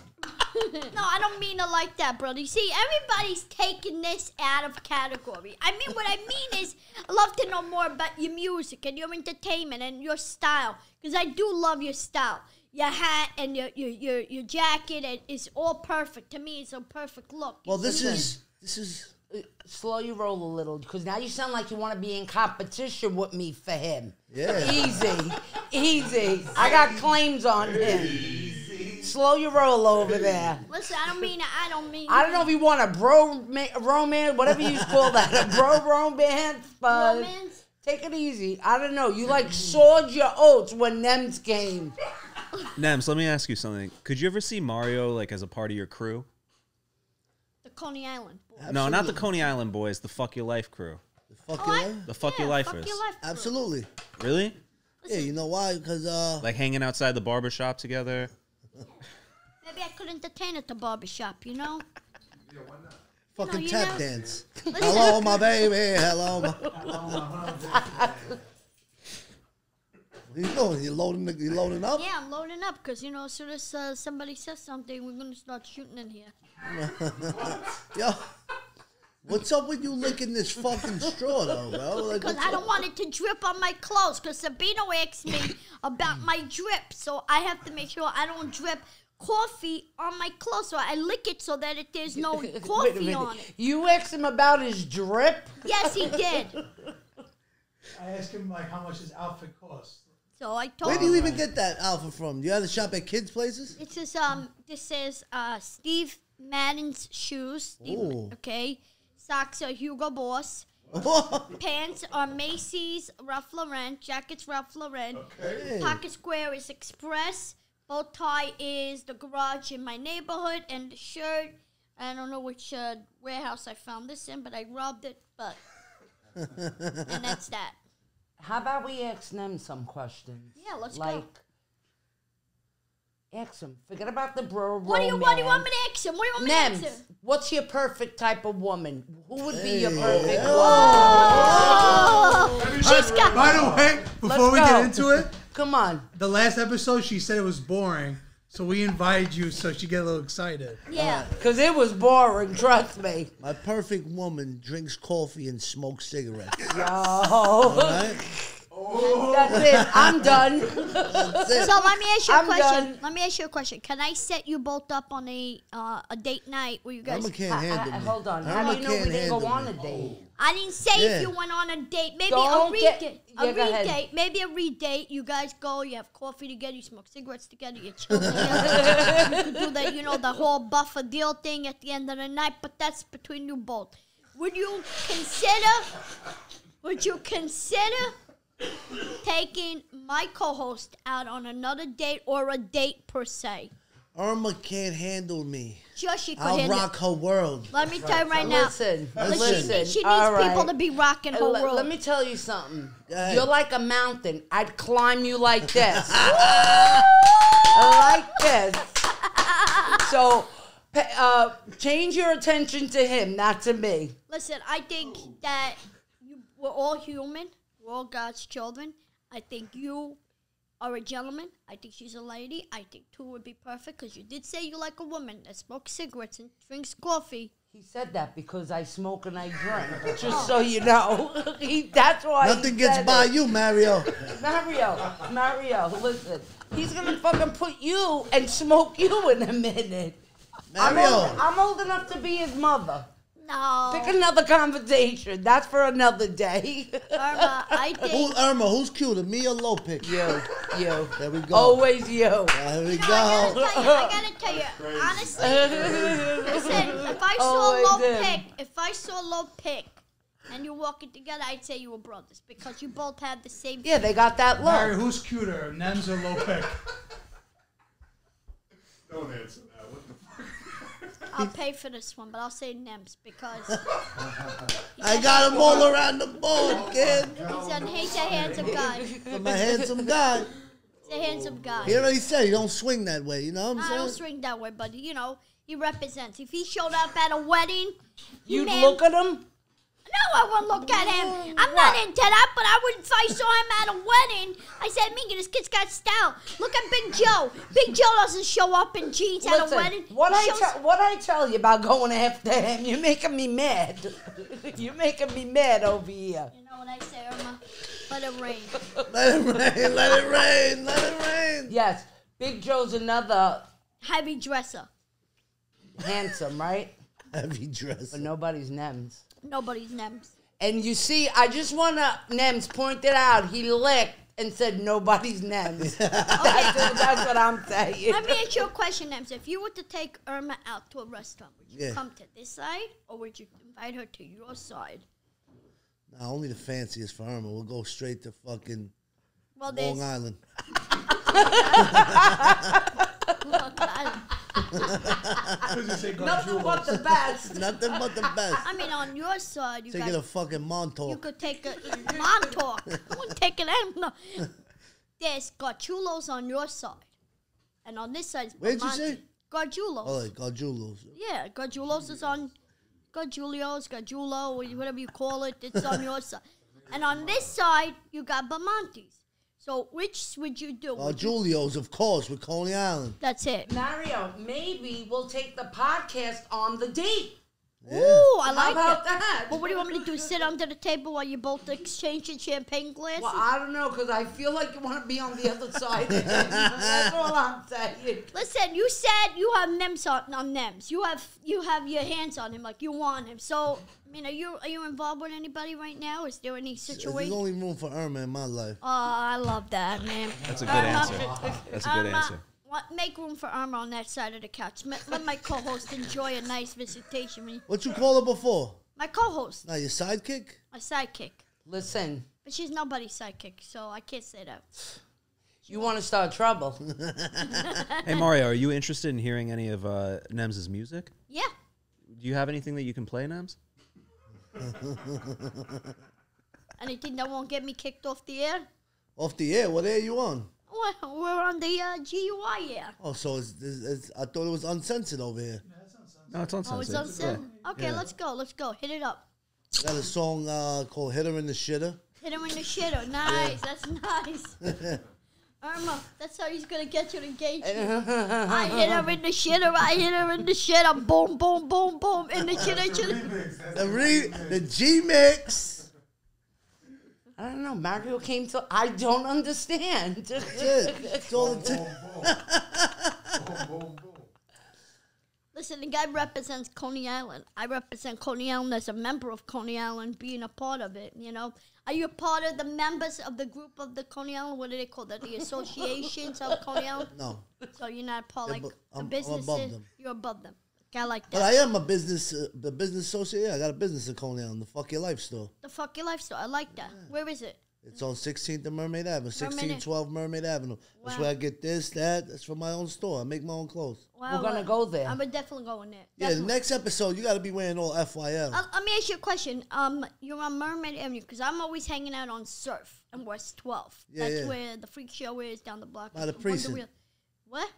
Speaker 2: No, I don't mean it like that, brother. You see, everybody's taking this out of category. I mean, what I mean is, I love to know more about your music and your entertainment and your style, because I do love your style. Your hat and your your your, your jacket and it's all perfect to me. It's a perfect look.
Speaker 4: Well, this is this is
Speaker 3: Slow your roll a little, because now you sound like you want to be in competition with me for him.
Speaker 4: Yeah.
Speaker 3: Easy, easy. I got claims on him. Slow your roll over there.
Speaker 2: Listen, I don't mean I don't mean.
Speaker 3: I don't know if you want a bro ma- romance, whatever you call that, a bro romance, but
Speaker 2: romance.
Speaker 3: take it easy. I don't know. You like sawed your oats when Nems came.
Speaker 1: Nems, let me ask you something. Could you ever see Mario like as a part of your crew?
Speaker 2: The Coney Island. Boy.
Speaker 1: No, not the Coney Island boys. The Fuck Your Life crew.
Speaker 4: The fuck
Speaker 2: Oh,
Speaker 4: your
Speaker 2: I-
Speaker 4: life.
Speaker 1: The Fuck
Speaker 2: yeah,
Speaker 1: Your
Speaker 2: fuck your life. crew.
Speaker 4: Absolutely.
Speaker 1: Really?
Speaker 4: Yeah, you know why? Because uh,
Speaker 1: Like hanging outside the barber shop together.
Speaker 2: Maybe I could entertain at the barbershop, you know? Yeah, why not?
Speaker 4: Fucking
Speaker 2: you
Speaker 4: tap
Speaker 2: know-
Speaker 4: dance. Hello, my baby. Hello, my. What are you doing? You loading? the- You loading up?
Speaker 2: Yeah, I'm loading up because, you know, as soon as uh, somebody says something, we're going to start shooting in here.
Speaker 4: Yo, What's up with you licking this fucking straw, though, bro? Like,
Speaker 2: Because
Speaker 4: what's
Speaker 2: I don't
Speaker 4: up?
Speaker 2: want it to drip on my clothes. Because Sabino asked me about my drip. So I have to make sure I don't drip coffee on my clothes. So I lick it so that it, there's no
Speaker 3: Wait a
Speaker 2: coffee
Speaker 3: minute.
Speaker 2: on it.
Speaker 3: You asked him about his drip?
Speaker 2: Yes, he did.
Speaker 6: I asked him like how much his outfit costs.
Speaker 2: So I told
Speaker 4: Where do you even get that alpha from? Do you have to shop at kids' places?
Speaker 2: This is um. This is uh Steve Madden's shoes. Steve,
Speaker 4: Ooh.
Speaker 2: okay. Socks are Hugo Boss. Pants are Macy's, Ralph Lauren. Jackets Ralph Lauren. Okay. Pocket square is Express. Bow tie is the garage in my neighborhood, and the shirt. I don't know which uh, warehouse I found this in, but I robbed it. But and that's that.
Speaker 3: How about we ask them some questions?
Speaker 2: Yeah, let's go.
Speaker 3: like, ask them. Forget about the bro
Speaker 2: What do you What do you want me to ask him? What do you want me to ask
Speaker 3: Nems, what's your perfect type of woman? Who would be your
Speaker 4: Hey.
Speaker 3: perfect
Speaker 2: Oh, she's got.
Speaker 6: By the way, before we
Speaker 3: go.
Speaker 6: get into it.
Speaker 3: Come on.
Speaker 6: the last episode she said it was boring, so we invited you so she get a little excited.
Speaker 2: Yeah.
Speaker 3: Because it was boring, trust me.
Speaker 4: My perfect woman drinks coffee and smokes cigarettes.
Speaker 3: Oh,
Speaker 4: Right?
Speaker 3: That's it. I'm done.
Speaker 2: So let me ask you a
Speaker 3: I'm
Speaker 2: question.
Speaker 3: done.
Speaker 2: Let me ask you a question. Can I set you both up on a uh, a date night where you guys?
Speaker 4: Irma can't
Speaker 3: I-
Speaker 4: handle
Speaker 3: I-
Speaker 4: me.
Speaker 3: hold on. How
Speaker 4: Irma
Speaker 3: do you know we
Speaker 4: can't
Speaker 3: didn't go
Speaker 4: handle
Speaker 3: on a
Speaker 4: me.
Speaker 3: date?
Speaker 2: I didn't say
Speaker 4: Yeah.
Speaker 2: if you went on a date. Maybe
Speaker 3: Don't
Speaker 2: a
Speaker 3: get-
Speaker 2: redate.
Speaker 3: Yeah,
Speaker 2: a
Speaker 3: go ahead.
Speaker 2: redate. Maybe a redate. You guys go. You have coffee together. You smoke cigarettes together. You chill together. you could do the you know the whole buffer deal thing at the end of the night. But that's between you both. Would you consider? Would you consider taking my co-host out on another date or a date per se?
Speaker 4: Irma can't handle me.
Speaker 2: Sure, she could
Speaker 4: I'll
Speaker 2: handle.
Speaker 4: rock her world.
Speaker 2: Let me tell you right now.
Speaker 3: Listen,
Speaker 2: Listen,
Speaker 3: listen.
Speaker 2: she needs, she needs
Speaker 3: all
Speaker 2: people to be rocking her
Speaker 3: Let,
Speaker 2: world.
Speaker 3: let me tell you something.
Speaker 4: Go.
Speaker 3: You're like a mountain. I'd climb you like this. like this. So, uh, change your attention to him, not to me.
Speaker 2: Listen, I think that you, we're all human. We're all God's children. I think you are a gentleman. I think she's a lady. I think two would be perfect because you did say you like a woman that smokes cigarettes and drinks coffee.
Speaker 3: He said that because I smoke and I drink. Just so you know, he, that's why. he
Speaker 4: Nothing gets
Speaker 3: said
Speaker 4: by
Speaker 3: it.
Speaker 4: you, Mario.
Speaker 3: Mario, Mario, listen. He's gonna fucking put you and smoke you in a minute. I'm
Speaker 4: Mario.
Speaker 3: old, I'm old enough to be his mother.
Speaker 2: No,
Speaker 3: Pick another conversation. That's for another day.
Speaker 2: Irma, I
Speaker 4: Who. Irma, who's cuter, me or Lopik?
Speaker 3: you, you.
Speaker 4: There we go.
Speaker 3: Always you.
Speaker 4: There we
Speaker 2: You know, I
Speaker 4: go.
Speaker 2: gotta tell you, I gotta tell you, honestly, listen, if I saw
Speaker 3: Always
Speaker 2: low if I saw low pick, and you're walking together, I'd say you were brothers because you both have the same.
Speaker 3: Yeah, they got that
Speaker 6: Mary,
Speaker 3: look.
Speaker 6: who's cuter, Nems or Lopek?
Speaker 5: Don't answer that. What the fuck?
Speaker 2: I'll pay for this one, but I'll say Nems because
Speaker 4: I got him all around the board, kid.
Speaker 2: he's a, he's a handsome guy.
Speaker 4: I'm a handsome guy.
Speaker 2: He's a handsome guy.
Speaker 4: He already said he don't swing that way, you know what
Speaker 2: I'm
Speaker 4: I'm
Speaker 2: don't swing that way, but you know, he represents. If he showed up at a wedding,
Speaker 3: You'd
Speaker 2: man-
Speaker 3: look at him.
Speaker 2: No, I wouldn't look at him. I'm not into that, but I would if I saw him at a wedding. I said, Minka, this kid's got style. Look at Big Joe. Big Joe doesn't show up in jeans at a
Speaker 3: Listen,
Speaker 2: wedding.
Speaker 3: what
Speaker 2: He
Speaker 3: I
Speaker 2: shows-
Speaker 3: tell what I tell you about going after him, you're making me mad. you're making me mad over here.
Speaker 2: You know what I say, Irma? Let it rain.
Speaker 4: Let it rain, let it rain, let it rain.
Speaker 3: Yes, Big Joe's another
Speaker 2: Heavy dresser.
Speaker 3: handsome, right?
Speaker 4: Heavy dresser.
Speaker 3: But nobody's Nems.
Speaker 2: Nobody's Nems.
Speaker 3: And you see, I just want to, Nems pointed out, he licked and said nobody's Nems. that's, that's what I'm saying.
Speaker 2: Let me ask you a question, Nems. If you were to take Irma out to a restaurant, would you
Speaker 4: Yeah.
Speaker 2: come to this side or would you invite her to your side?
Speaker 4: Nah, only the fanciest for Irma. We'll go straight to fucking
Speaker 2: Well,
Speaker 4: Long Island.
Speaker 2: Long Island.
Speaker 3: Nothing but the best.
Speaker 4: Nothing but the best.
Speaker 2: I mean, on your side, you
Speaker 4: Taking
Speaker 2: guys
Speaker 4: a fucking
Speaker 2: monto
Speaker 4: You
Speaker 2: could take a Montauk. I wouldn't take it out. No. There's Gargiulo's on your side. And on this side is
Speaker 4: Where'd you say?
Speaker 2: Gargiulo's.
Speaker 4: Oh, like Gargiulo's.
Speaker 2: Yeah, Gargiulo's is on Garjulios, Gargiulo, or whatever you call it. It's on your side. And on this side, you got Bamonte's. So which would you do? Would you-
Speaker 4: Garjulios, of course, with Coney Island.
Speaker 2: That's it.
Speaker 3: Mario, maybe we'll take the podcast on the date.
Speaker 2: Ooh, I
Speaker 3: How
Speaker 2: like
Speaker 3: about
Speaker 2: it.
Speaker 3: that?
Speaker 2: But what do you want me to do? Sit under the table while you both exchanging champagne glasses?
Speaker 3: Well, I don't know because I feel like you want to be on the other side. That's all I'm saying.
Speaker 2: Listen, you said you have Nems on, on Nems. You have you have your hands on him like you want him. So, I mean, are you are you involved with anybody right now? Is there any situation?
Speaker 4: There's
Speaker 2: situation?
Speaker 4: only room for Irma in my life.
Speaker 2: Oh, I love that, man.
Speaker 1: That's a good
Speaker 2: Irma,
Speaker 1: answer. That's a good
Speaker 2: Irma,
Speaker 1: answer.
Speaker 2: What, make room for Irma on that side of the couch. Let, let my co-host enjoy a nice visitation.
Speaker 4: What you call her before?
Speaker 2: My co-host,
Speaker 4: Now your sidekick?
Speaker 2: my sidekick.
Speaker 3: Listen,
Speaker 2: But she's nobody's sidekick, so I can't say that.
Speaker 3: you want to start trouble.
Speaker 1: Hey Mario, are you interested in hearing any of uh, Nems' music?
Speaker 2: Yeah.
Speaker 1: Do you have anything that you can play, Nems?
Speaker 2: Anything that won't get me kicked off the air?
Speaker 4: Off the air. What air you on?
Speaker 2: Well, we're on the uh, GUI air.
Speaker 4: Oh, so it's, it's, it's, I thought it was uncensored over here.
Speaker 1: No, it's on
Speaker 2: Oh, it's
Speaker 1: Sunset.
Speaker 2: on set? Okay, let's go. Let's go. Hit it up.
Speaker 4: Got a song uh, called "Hit Her in the Shitter."
Speaker 2: Hit him in the shitter. Nice. That's nice. Irma, that's how he's gonna get you engaged. I hit her in the shitter. I hit her in the shitter. Boom, boom, boom, boom. In the shitter, shitter.
Speaker 4: The re, the G mix.
Speaker 3: I don't know. Mario came to. I don't understand.
Speaker 4: That's. It's all
Speaker 5: Boom, boom, boom.
Speaker 2: Listen, the guy represents Coney Island. I represent Coney Island as a member of Coney Island, being a part of it. You know, are you a part of the members of the group of the Coney Island? What do they call that? The associations of Coney Island.
Speaker 4: No,
Speaker 2: So you're not part
Speaker 4: Yeah,
Speaker 2: like the
Speaker 4: I'm- I'm
Speaker 2: businesses.
Speaker 4: above them.
Speaker 2: You're above them. Guy like that. but.
Speaker 4: I am a business, uh, the business associate. Yeah, I got a business in Coney Island, the Fuck Your Life store.
Speaker 2: the fuck your lifestyle. I like that. Where is it?
Speaker 4: It's on 16th and Mermaid Avenue, 1612 Mermaid Avenue. That's where I get this, that. That's from my own store. I make my own clothes.
Speaker 2: Wow,
Speaker 3: We're gonna
Speaker 2: uh,
Speaker 3: go there.
Speaker 2: I'm gonna definitely going there.
Speaker 4: Yeah, the next episode, you got to be wearing all FYL.
Speaker 2: Uh, let me ask you a question. Um, you're on Mermaid Avenue because I'm always hanging out on Surf and West 12.
Speaker 4: Yeah,
Speaker 2: That's
Speaker 4: yeah.
Speaker 2: where the freak show is down the block.
Speaker 4: By the
Speaker 2: Wonder
Speaker 4: precinct.
Speaker 2: Wheel- What?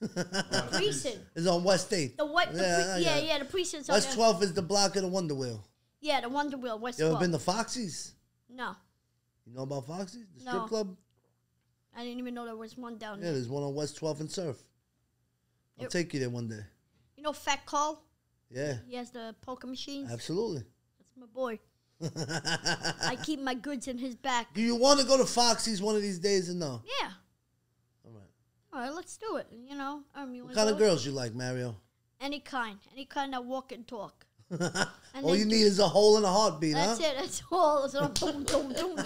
Speaker 2: The precinct.
Speaker 4: It's on West 8th.
Speaker 2: The white. The
Speaker 4: Yeah,
Speaker 2: pre-
Speaker 4: I
Speaker 2: yeah, yeah, The precinct's on
Speaker 4: West
Speaker 2: there.
Speaker 4: 12 is the block of the Wonder Wheel.
Speaker 2: Yeah, the Wonder Wheel West
Speaker 4: You ever
Speaker 2: 12.
Speaker 4: been to Foxy's?
Speaker 2: no,
Speaker 4: You know about Foxy's? The strip
Speaker 2: No.
Speaker 4: club?
Speaker 2: I didn't even know there was one down here.
Speaker 4: Yeah,
Speaker 2: there.
Speaker 4: there's one on West 12th and Surf. I'll
Speaker 2: Yep.
Speaker 4: take you there one day.
Speaker 2: You know Fat Call?
Speaker 4: Yeah,
Speaker 2: He has the poker machines.
Speaker 4: absolutely.
Speaker 2: That's my boy. I keep my goods in his back.
Speaker 4: Do you want to go to Foxy's one of these days or no?
Speaker 2: Yeah.
Speaker 4: All right.
Speaker 2: All right, let's do it. You know, um, you
Speaker 4: What kind of
Speaker 2: go?
Speaker 4: girls you like, Mario?
Speaker 2: Any kind, any kind of walk and talk. And
Speaker 4: all you
Speaker 2: do-
Speaker 4: need is a hole in a heartbeat,
Speaker 2: That's
Speaker 4: huh?
Speaker 2: it. That's all. It's all boom, boom, boom, boom.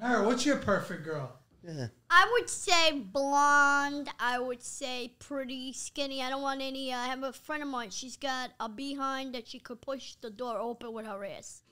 Speaker 6: Mara, what's your perfect girl?
Speaker 4: Yeah.
Speaker 2: I would say blonde. I would say pretty skinny. I don't want any. uh, I have a friend of mine. She's got a behind that she could push the door open with her ass.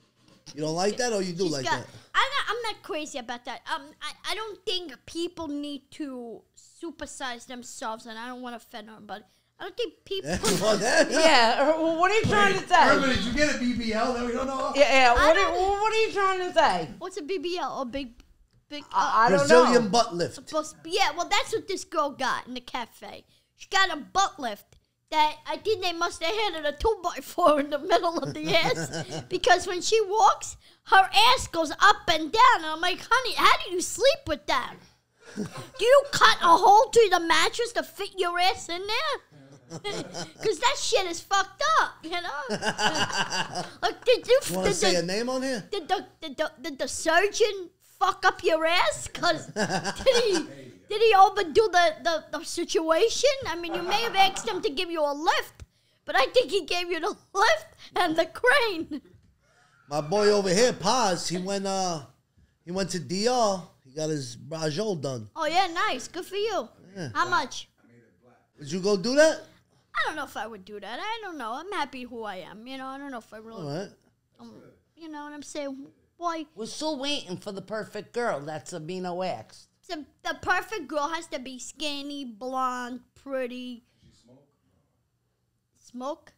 Speaker 4: You don't like that or you do
Speaker 2: She's
Speaker 4: like
Speaker 2: got.
Speaker 4: that?
Speaker 2: I'm not. I'm not crazy about that. Um, I, I don't think people need to supersize themselves, and I don't want to offend her, but I don't think people.
Speaker 4: Well, that-
Speaker 3: yeah. uh, What are you trying to say?
Speaker 6: Irma, did you get a BBL that we don't know? of?
Speaker 3: Yeah, yeah. What are,
Speaker 2: don't-
Speaker 3: what are you trying to say?
Speaker 2: What's a BBL? A big, big. Uh,
Speaker 3: I, I don't
Speaker 4: Brazilian
Speaker 3: know.
Speaker 4: butt lift.
Speaker 2: supposed. Yeah, well, that's what this girl got in the cafe. She got a butt lift that I think they must have handed a two by four in the middle of the ass because when she walks, her ass goes up and down. And I'm like, honey, how do you sleep with that? Do you cut a hole through the mattress to fit your ass in there? Because that shit is fucked up, you know? like, did you,
Speaker 4: Want to
Speaker 2: did,
Speaker 4: say
Speaker 2: the,
Speaker 4: a name on here?
Speaker 2: did the, did the, did the surgeon fuck up your ass? Cause did he did he overdo the, the, the situation? I mean, you may have asked him to give you a lift, but I think he gave you the lift and the crane.
Speaker 4: My boy over here, Paz, he went uh he went to DR. He got his brajol done.
Speaker 2: Oh yeah, nice, good for you. How much?
Speaker 4: Would you go do that?
Speaker 2: I don't know if I would do that. I don't know. I'm happy who I am. You know, I don't know if I really.
Speaker 4: All right.
Speaker 2: Um, you know what I'm saying? Why?
Speaker 3: We're still waiting for the perfect girl. That's Sabino X.
Speaker 2: the, the perfect girl has to be skinny, blonde, pretty. Smoke? Smoke?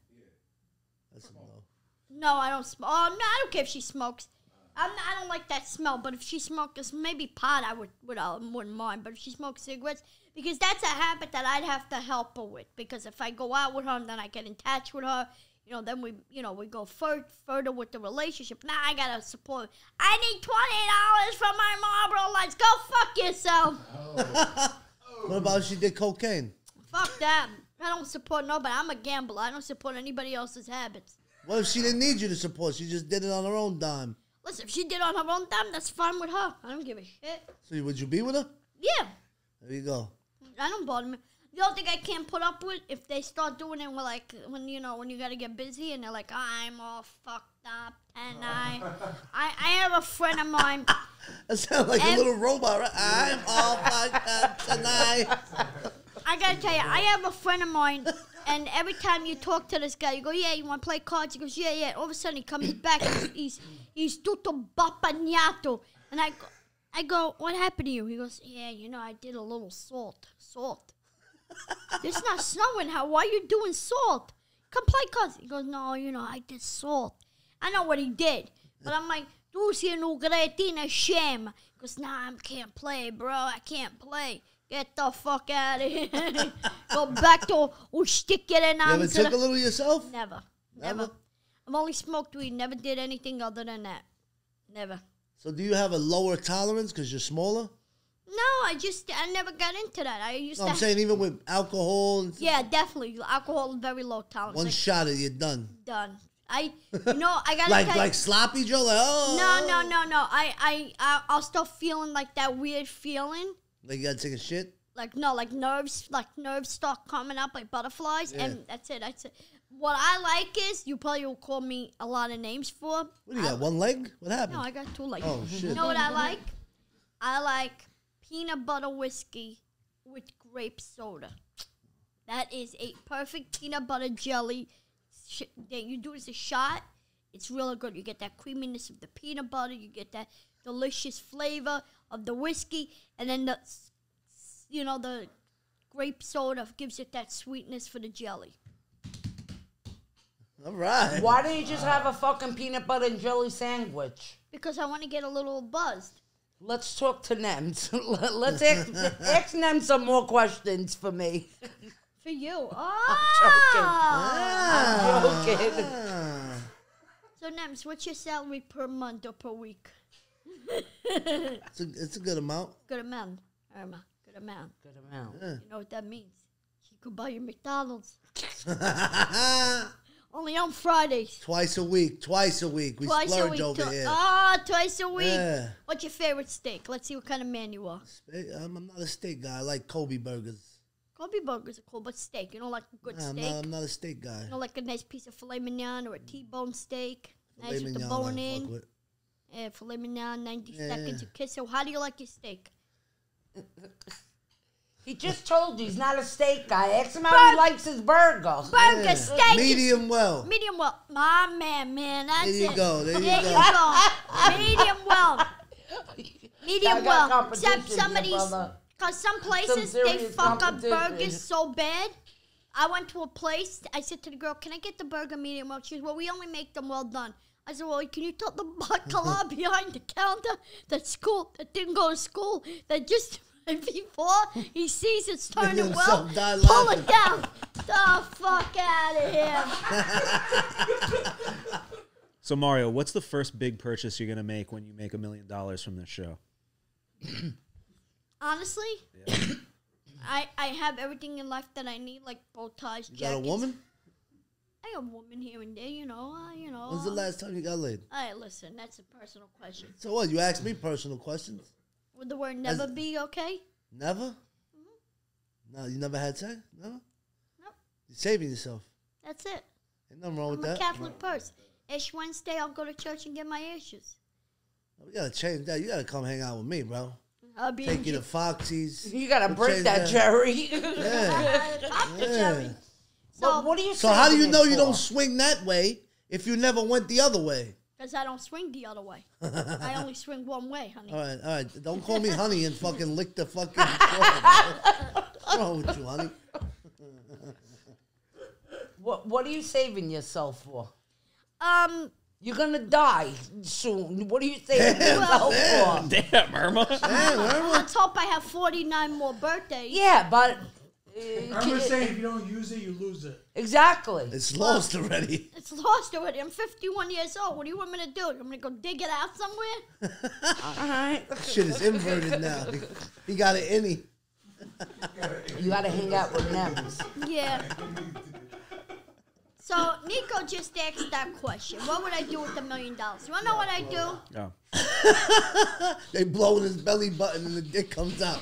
Speaker 4: That's a no.
Speaker 2: No, I don't smoke. Oh, no, I don't care if she smokes. I'm not, I don't like that smell. But if she smokes maybe pot, I would would uh, wouldn't mind. But if she smokes cigarettes, because that's a habit that I'd have to help her with. Because if I go out with her and then I get in touch with her, you know, then we you know we go fur- further with the relationship. Now I gotta support. I need twenty dollars for my Marlboro lights. Go fuck yourself.
Speaker 4: What about if she did cocaine?
Speaker 2: Fuck that. I don't support nobody. I'm a gambler. I don't support anybody else's habits.
Speaker 4: What if she didn't need you to support? She just did it on her own dime.
Speaker 2: Listen, if she did it on her own dime, that's fine with her. I don't give a shit.
Speaker 4: So would you be with her?
Speaker 2: Yeah,
Speaker 4: There you go.
Speaker 2: I don't bother me. The only thing I can't put up with if they start doing it with like when you know when you gotta get busy and they're like I'm all fucked up and I I, I have a friend of mine.
Speaker 4: That sounds like a little robot, right? I'm all fucked up tonight.
Speaker 2: I gotta tell you, I have a friend of mine, and every time you talk to this guy, you go, "Yeah, you want to play cards?" He goes, "Yeah, yeah." All of a sudden, he comes back. He's he's, he's tutto bapagnato, and I go, I go, "What happened to you?" He goes, "Yeah, you know, I did a little salt, salt. There's not snowing. How? Why you doing salt? Come play cards." He goes, "No, you know, I did salt. I know what he did, but I'm like." Tu sei un cretina scema. He goes, nah, I can't play, bro. I can't play. Get the fuck out of here. Go back to Ustikere
Speaker 4: You ever took a little yourself?
Speaker 2: never.
Speaker 4: Never?
Speaker 2: Never. I've only smoked weed. Never did anything other than that. Never.
Speaker 4: So do you have a lower tolerance because you're smaller?
Speaker 2: I just, I never got into that. I used
Speaker 4: No,
Speaker 2: to.
Speaker 4: I'm saying even with alcohol, and
Speaker 2: yeah, definitely. Alcohol, very low tolerance.
Speaker 4: one
Speaker 2: Like,
Speaker 4: shot and you're done.
Speaker 2: done. I, you know, I gotta
Speaker 4: Like like sloppy Joe, like oh
Speaker 2: No, no, oh. no, no. I, I, I, I'll start feeling like that weird feeling.
Speaker 4: Like you gotta take a shit.
Speaker 2: like no, like nerves, like nerves start coming up like butterflies,
Speaker 4: Yeah.
Speaker 2: and that's it. That's it. What I like is you probably will call me a lot of names for.
Speaker 4: What do you got? One leg? What happened?
Speaker 2: No, I got two legs.
Speaker 4: Oh, shit.
Speaker 2: You know what I like? I like peanut butter whiskey with grape soda. That is a perfect peanut butter jelly. Sh- that you do as a shot. It's really good. You get that creaminess of the peanut butter. You get that delicious flavor of the whiskey, and then the, s- s- you know, the grape soda gives it that sweetness for the jelly.
Speaker 4: All right.
Speaker 3: Why don't you just have a fucking peanut butter and jelly sandwich?
Speaker 2: Because I want to get a little buzzed.
Speaker 3: Let's talk to Nems. Let's ask, ask Nem some more questions for me.
Speaker 2: For you.
Speaker 3: joking.
Speaker 2: Oh!
Speaker 3: Okay.
Speaker 4: Ah.
Speaker 2: So, Nems, what's your salary per month or per week?
Speaker 4: It's a, it's a good amount.
Speaker 2: Good amount, Irma. Good amount.
Speaker 3: Good amount.
Speaker 2: You know what that means? You could buy your McDonald's. Only on Fridays.
Speaker 4: twice a week. Twice a week. We
Speaker 2: Twice a
Speaker 4: splurge
Speaker 2: week.
Speaker 4: over
Speaker 2: tw-
Speaker 4: here.
Speaker 2: Ah, twice a week.
Speaker 4: Yeah.
Speaker 2: What's your favorite steak? Let's see what kind of man you are.
Speaker 4: I'm, I'm not a steak guy. I like Kobe burgers.
Speaker 2: Kobe burgers are cool, but steak. You don't like a good
Speaker 4: Nah, I'm,
Speaker 2: steak.
Speaker 4: not, I'm not a steak guy.
Speaker 2: You know, like a nice piece of filet mignon or a T-bone steak.
Speaker 4: Filet
Speaker 2: nice with the
Speaker 4: mignon,
Speaker 2: bone
Speaker 4: I fuck
Speaker 2: in.
Speaker 4: with.
Speaker 2: Yeah, filet mignon, 90
Speaker 4: Yeah.
Speaker 2: seconds of kiss. So how do you like your steak?
Speaker 3: He just told you he's not a steak guy. Ask him how he likes his burger.
Speaker 2: Burger,
Speaker 4: Yeah.
Speaker 2: steak. is-
Speaker 4: Medium well.
Speaker 2: Medium well. My man, man. That's
Speaker 4: There you
Speaker 2: it.
Speaker 4: go, there you
Speaker 2: there
Speaker 4: go.
Speaker 2: you go. Medium well. Medium well.
Speaker 3: competition
Speaker 2: Except
Speaker 3: here,
Speaker 2: some of these, because some places they fuck up burgers so bad. I went to a place. I said to the girl, "Can I get the burger medium well?" She goes, "Well, we only make them well done." I said, "Well, can you tell the bacala behind the counter that school that didn't go to school that just before he sees it's turning well,
Speaker 4: himself die
Speaker 2: pull
Speaker 4: laughing.
Speaker 2: it down. The fuck out of here."
Speaker 1: So Mario, what's the first big purchase you're gonna make when you make a million dollars from this show?
Speaker 2: Honestly, I I have everything in life that I need, like bow ties,
Speaker 4: You got a woman?
Speaker 2: I got a woman here and there, you know. Uh, you know.
Speaker 4: When's the last time you got laid?
Speaker 2: All right, listen, that's a personal question.
Speaker 4: So what? You asked me personal questions.
Speaker 2: Would the word never be okay?
Speaker 4: Never? Mm-hmm. No, you never had sex? Never?
Speaker 2: Nope.
Speaker 4: You're saving yourself.
Speaker 2: That's it.
Speaker 4: Ain't nothing wrong
Speaker 2: I'm
Speaker 4: with
Speaker 2: a
Speaker 4: that.
Speaker 2: Catholic person. Ash Wednesday, I'll go to church and get my issues.
Speaker 4: We gotta change that. You gotta come hang out with me, bro. Mm-hmm.
Speaker 2: I'll be
Speaker 4: Take
Speaker 2: in
Speaker 4: you to Foxy's.
Speaker 3: You gotta
Speaker 4: We'll
Speaker 3: break
Speaker 4: change
Speaker 3: that, Jerry.
Speaker 4: Yeah.
Speaker 2: Pop the
Speaker 4: Yeah.
Speaker 2: cherry.
Speaker 3: But
Speaker 2: So,
Speaker 3: what are you
Speaker 4: So how do you
Speaker 3: saving
Speaker 4: know
Speaker 3: it
Speaker 4: you
Speaker 3: for?
Speaker 4: don't swing that way if you never went the other way?
Speaker 2: Because I don't swing the other way. I only swing one way, honey.
Speaker 4: All right, all right. Don't call me honey and fucking lick the fucking. floor, What's wrong with you, honey?
Speaker 3: What What are you saving yourself for?
Speaker 2: Um,
Speaker 3: You're gonna die soon. What are you saving yourself for?
Speaker 1: Damn, Irma.
Speaker 4: Damn, Irma.
Speaker 2: let's hope I have 49 more birthdays.
Speaker 3: Yeah, but Uh,
Speaker 6: I'm just saying, if you don't use it, you lose it.
Speaker 3: exactly.
Speaker 4: It's lost already.
Speaker 2: It's lost already. I'm 51 years old. What do you want me to do? I'm gonna go dig it out somewhere?
Speaker 3: All right.
Speaker 4: Shit is inverted now. He, he got it any.
Speaker 3: You gotta hang out with Nems.
Speaker 2: Yeah. So Nico just asked that question. What would I do with the million dollars? You wanna know what I do?
Speaker 1: Oh.
Speaker 4: They blow in his belly button and the dick comes out.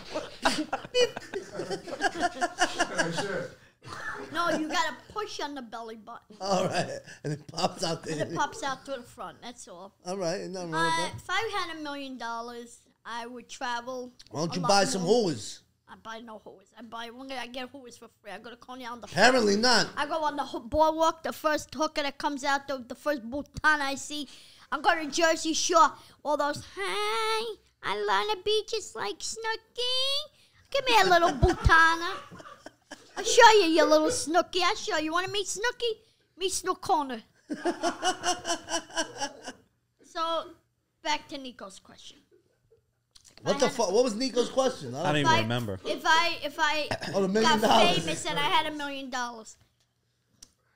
Speaker 2: No, you gotta push on the belly button.
Speaker 4: All right, and it pops out
Speaker 2: And
Speaker 4: there.
Speaker 2: it pops out to the front. That's all.
Speaker 4: All right, ain't
Speaker 2: Uh,
Speaker 4: wrong with that.
Speaker 2: if I had a million dollars, I would travel.
Speaker 4: Why don't you buy some
Speaker 2: more. I buy no hose. I buy one. I get hose for free. I go to Coney Island. the
Speaker 4: Apparently not.
Speaker 2: I go on the ho- boardwalk, the first hooker that comes out, the, the first bhutan I see. I'm going to Jersey Shore. All those, hey, I learn the beaches like Snooki. Give me a little bhutana. I'll show you, you little Snooki. I'll show you. Want to meet Snooki? Meet Snook Corner. so, back to Nico's question.
Speaker 4: What the fuck? What was Nico's question?
Speaker 1: I
Speaker 4: I
Speaker 1: don't
Speaker 4: don't
Speaker 1: even
Speaker 2: I-
Speaker 1: remember.
Speaker 2: If I if I
Speaker 4: Oh, the million
Speaker 2: got
Speaker 4: dollars.
Speaker 2: famous and I had a million dollars,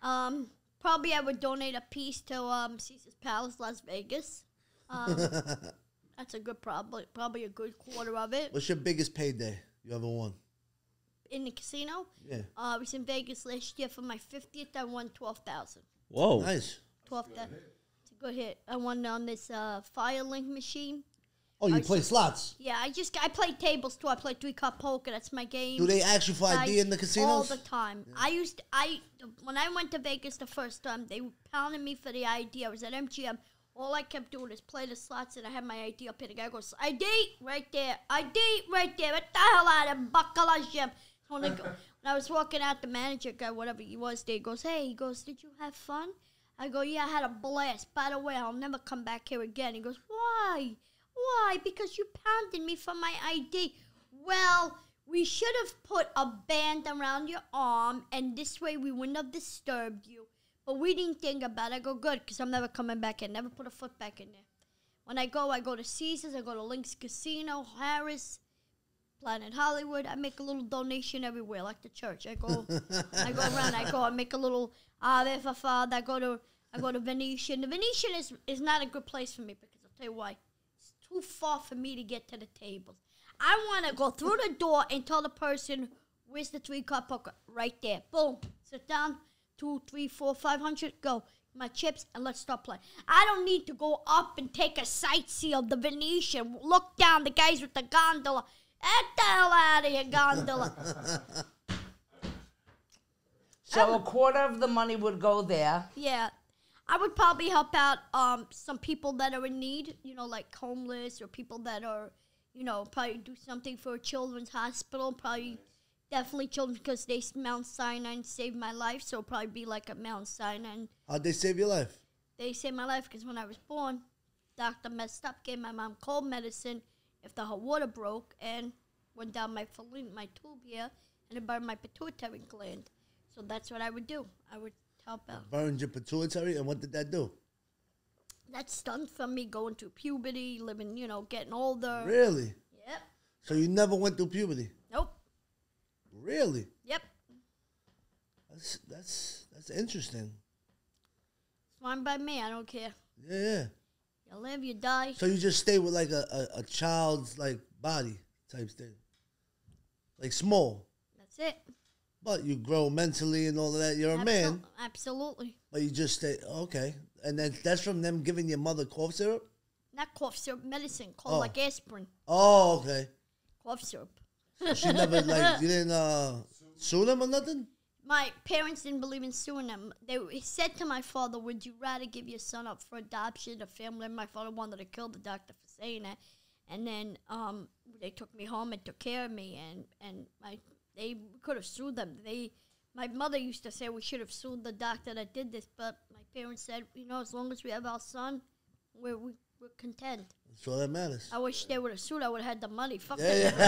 Speaker 2: um, probably I would donate a piece to um Caesar's Palace, Las Vegas. Um, that's a good probably probably a good quarter of it
Speaker 4: What's your biggest payday you ever won?
Speaker 2: in the casino.
Speaker 4: Yeah.
Speaker 2: Uh, I was in Vegas last year for my fiftieth. I won twelve thousand.
Speaker 1: Whoa.
Speaker 4: Nice.
Speaker 2: Twelve thousand. It's a good hit. I won on this uh, Firelink machine.
Speaker 4: Oh, you
Speaker 2: I
Speaker 4: play slots?
Speaker 2: Yeah, I just I play tables too. I play three card poker. That's my game.
Speaker 4: Do they ask you for
Speaker 2: I-
Speaker 4: ID in the casinos?
Speaker 2: All the time. I used to, I when I went to Vegas the first time, they pounded me for the ID. I was at MGM. All I kept doing is play the slots, and I had my ID up here. The guy goes, "ID right there, ID right there. What the hell out of Bacala Jim?" When I, go, when I was walking out, the manager guy, whatever he was, there he goes, "Hey," he goes, "Did you have fun?" I go, "Yeah, I had a blast. By the way, I'll never come back here again." He goes, "Why?" Why? Because you pounded me for my ID. Well, we should have put a band around your arm, and this way we wouldn't have disturbed you. But we didn't think about it. I go, good, because I'm never coming back in. Never put a foot back in there. When I go, I go to Caesars, I go to LINQ Casino, Harrah's, Planet Hollywood. I make a little donation everywhere, like the church. I go, I go around. I go. I make a little Ave for Father. I go to, I go to Venetian. The Venetian is is not a good place for me because I'll tell you why. Too far for me to get to the tables. I want to go through the door and tell the person, "Where's the three card poker?" Right there. Boom. Sit down. Two, three, four, five hundred. Go. My chips and let's start playing. I don't need to go up and take a sightsee of the Venetian. Look down, the guys with the gondola. Get the hell out of here, gondola.
Speaker 3: So a quarter of the money would go there.
Speaker 2: Yeah. I would probably help out um, some people that are in need, you know, like homeless or people that are, you know, probably do something for a children's hospital. Probably, definitely children because they Mount Sinai saved my life. So probably be like a Mount Sinai.
Speaker 4: How'd they save your life?
Speaker 2: They saved my life because when I was born, doctor messed up, gave my mom cold medicine after her water broke and went down my my tube here, and it burned my pituitary gland. So that's what I would do. I would out.
Speaker 4: Burned your pituitary, and what did that do?
Speaker 2: That done for me going through puberty, living, you know, getting older.
Speaker 4: Really?
Speaker 2: Yep.
Speaker 4: So you never went through puberty?
Speaker 2: Nope.
Speaker 4: Really?
Speaker 2: Yep.
Speaker 4: That's that's that's interesting.
Speaker 2: It's fine by me. I don't care.
Speaker 4: Yeah, yeah.
Speaker 2: You live, you die.
Speaker 4: So you just stay with like a, a, a child's like body type thing, like small,
Speaker 2: That's it.
Speaker 4: But you grow mentally and all of that. You're a man,
Speaker 2: Absolutely.
Speaker 4: but you just stay okay. And then that's from them giving your mother cough syrup.
Speaker 2: Not cough syrup, medicine called
Speaker 4: Oh.
Speaker 2: like aspirin.
Speaker 4: Oh, okay.
Speaker 2: Cough syrup.
Speaker 4: So she never like you didn't uh, sue them or nothing.
Speaker 2: My parents didn't believe in suing them. They said to my father, "Would you rather give your son up for adoption, a family?" And my father wanted to kill the doctor for saying that. And then um, they took me home and took care of me, and and my they could have sued them. They, my mother used to say we should have sued the doctor that did this, but my parents said, you know, as long as we have our son, we're we, we're content.
Speaker 4: That's all that matters.
Speaker 2: I wish they would have sued. I would have had the money. Fuck
Speaker 4: Yeah,
Speaker 2: that.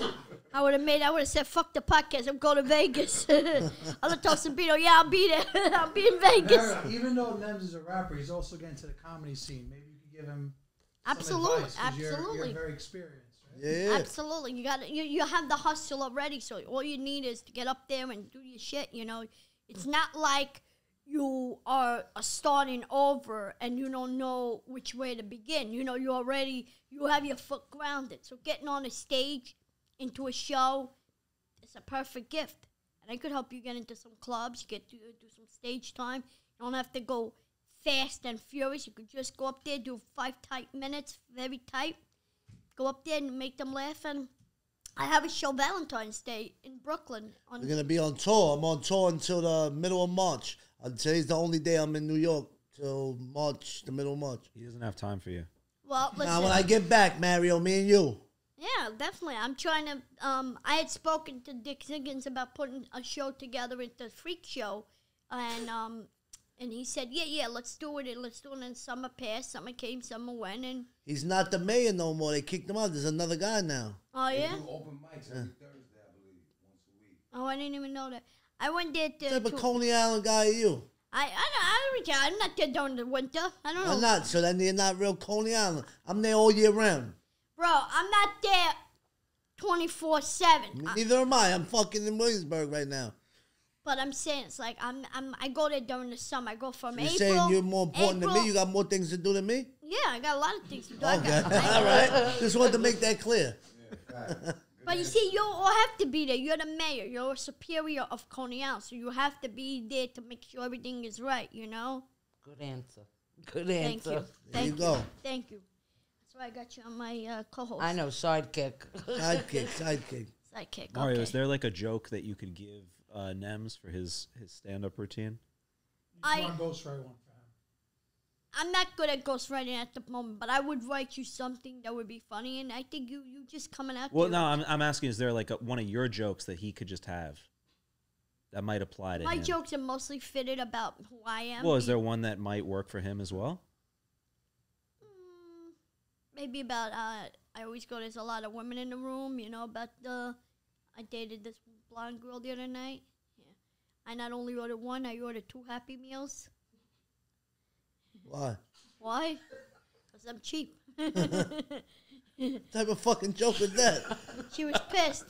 Speaker 2: I would have made. I would have said, "Fuck the podcast. I'm going to Vegas." I'll tell Sabino, "Yeah, I'll be there. I'll be in Vegas."
Speaker 6: Mara, even though Nems is a rapper, he's also getting to the comedy scene. Maybe you could give him some
Speaker 2: Absolutely,
Speaker 6: advice, 'cause you're-
Speaker 2: absolutely,
Speaker 6: You're, very experienced, right?
Speaker 4: Yeah.
Speaker 2: absolutely. You got you. You have the hustle already, so all you need is to get up there and do your shit. You know, it's not like you are starting over and you don't know which way to begin. You know, you already you have your foot grounded. So getting on a stage into a show is a perfect gift. And I could help you get into some clubs, get to do some stage time. You don't have to go fast and furious. You could just go up there, do five tight minutes, very tight. Go up there and make them laugh. And I have a show Valentine's Day in Brooklyn on
Speaker 4: We're gonna be on tour. I'm on tour until the middle of March. Uh, today's the only day I'm in New York till March, the middle of March.
Speaker 1: He doesn't have time for you.
Speaker 2: well, listen.
Speaker 4: Now when I get back, Mario, me and you.
Speaker 2: Yeah, definitely. I'm trying to. Um, I had spoken to Dick Zigun about putting a show together at the Freak Show, and um, and he said, yeah, yeah, let's do it. Let's do it. And summer passed, summer came, summer went, and
Speaker 4: He's not the mayor no more. They kicked him out. There's another guy now.
Speaker 2: oh
Speaker 5: They
Speaker 2: yeah,
Speaker 5: do open mics every Thursday, I believe, once a week.
Speaker 2: oh I didn't even know that. I went there
Speaker 4: What
Speaker 2: to.
Speaker 4: type of
Speaker 2: to-
Speaker 4: Coney Island guy are you?
Speaker 2: I I don't, I don't retire. I'm not there during the winter. I don't know,
Speaker 4: I'm not. So then you're not real Coney Island. I'm there all year round.
Speaker 2: bro. I'm not there twenty four seven.
Speaker 4: Neither am I. I'm fucking in Williamsburg right now.
Speaker 2: But I'm saying it's like I'm I'm I go there during the summer. I go from
Speaker 4: You're
Speaker 2: April.
Speaker 4: saying you're more important than me? You got more things to do than me?
Speaker 2: Yeah, I got a lot of things to do. I
Speaker 4: Okay.
Speaker 2: got, I-
Speaker 4: All right. Just wanted to make that clear.
Speaker 2: But you see, you all have to be there. You're the mayor. You're a superior of Coney Island, so you have to be there to make sure everything is right. You know.
Speaker 3: Good answer. Good answer.
Speaker 2: Thank you.
Speaker 4: There
Speaker 2: Thank
Speaker 4: you
Speaker 2: you.
Speaker 4: go.
Speaker 2: Thank you. That's why I got you on my uh, co-host.
Speaker 3: I know, sidekick.
Speaker 4: Sidekick, sidekick.
Speaker 2: Sidekick.
Speaker 1: Mario,
Speaker 2: okay.
Speaker 1: is there like a joke that you could give uh, Nems for his his stand up routine?
Speaker 2: I-
Speaker 6: I want to ghostwrite one for him.
Speaker 2: I'm not good at ghostwriting at the moment, but I would write you something that would be funny, and I think you you just coming out.
Speaker 1: Well, no, I'm, I'm asking, is there like a, one of your jokes that he could just have that might apply to
Speaker 2: My
Speaker 1: him?
Speaker 2: jokes are mostly fitted about who I am.
Speaker 1: Well, is there one that might work for him as well?
Speaker 2: Mm, maybe about uh I always go there's a lot of women in the room, you know, about the I dated this blonde girl the other night. Yeah. I not only ordered one, I ordered two happy meals.
Speaker 4: Why?
Speaker 2: Why? Cuz I'm cheap.
Speaker 4: What type of fucking joke is that?
Speaker 2: she was pissed.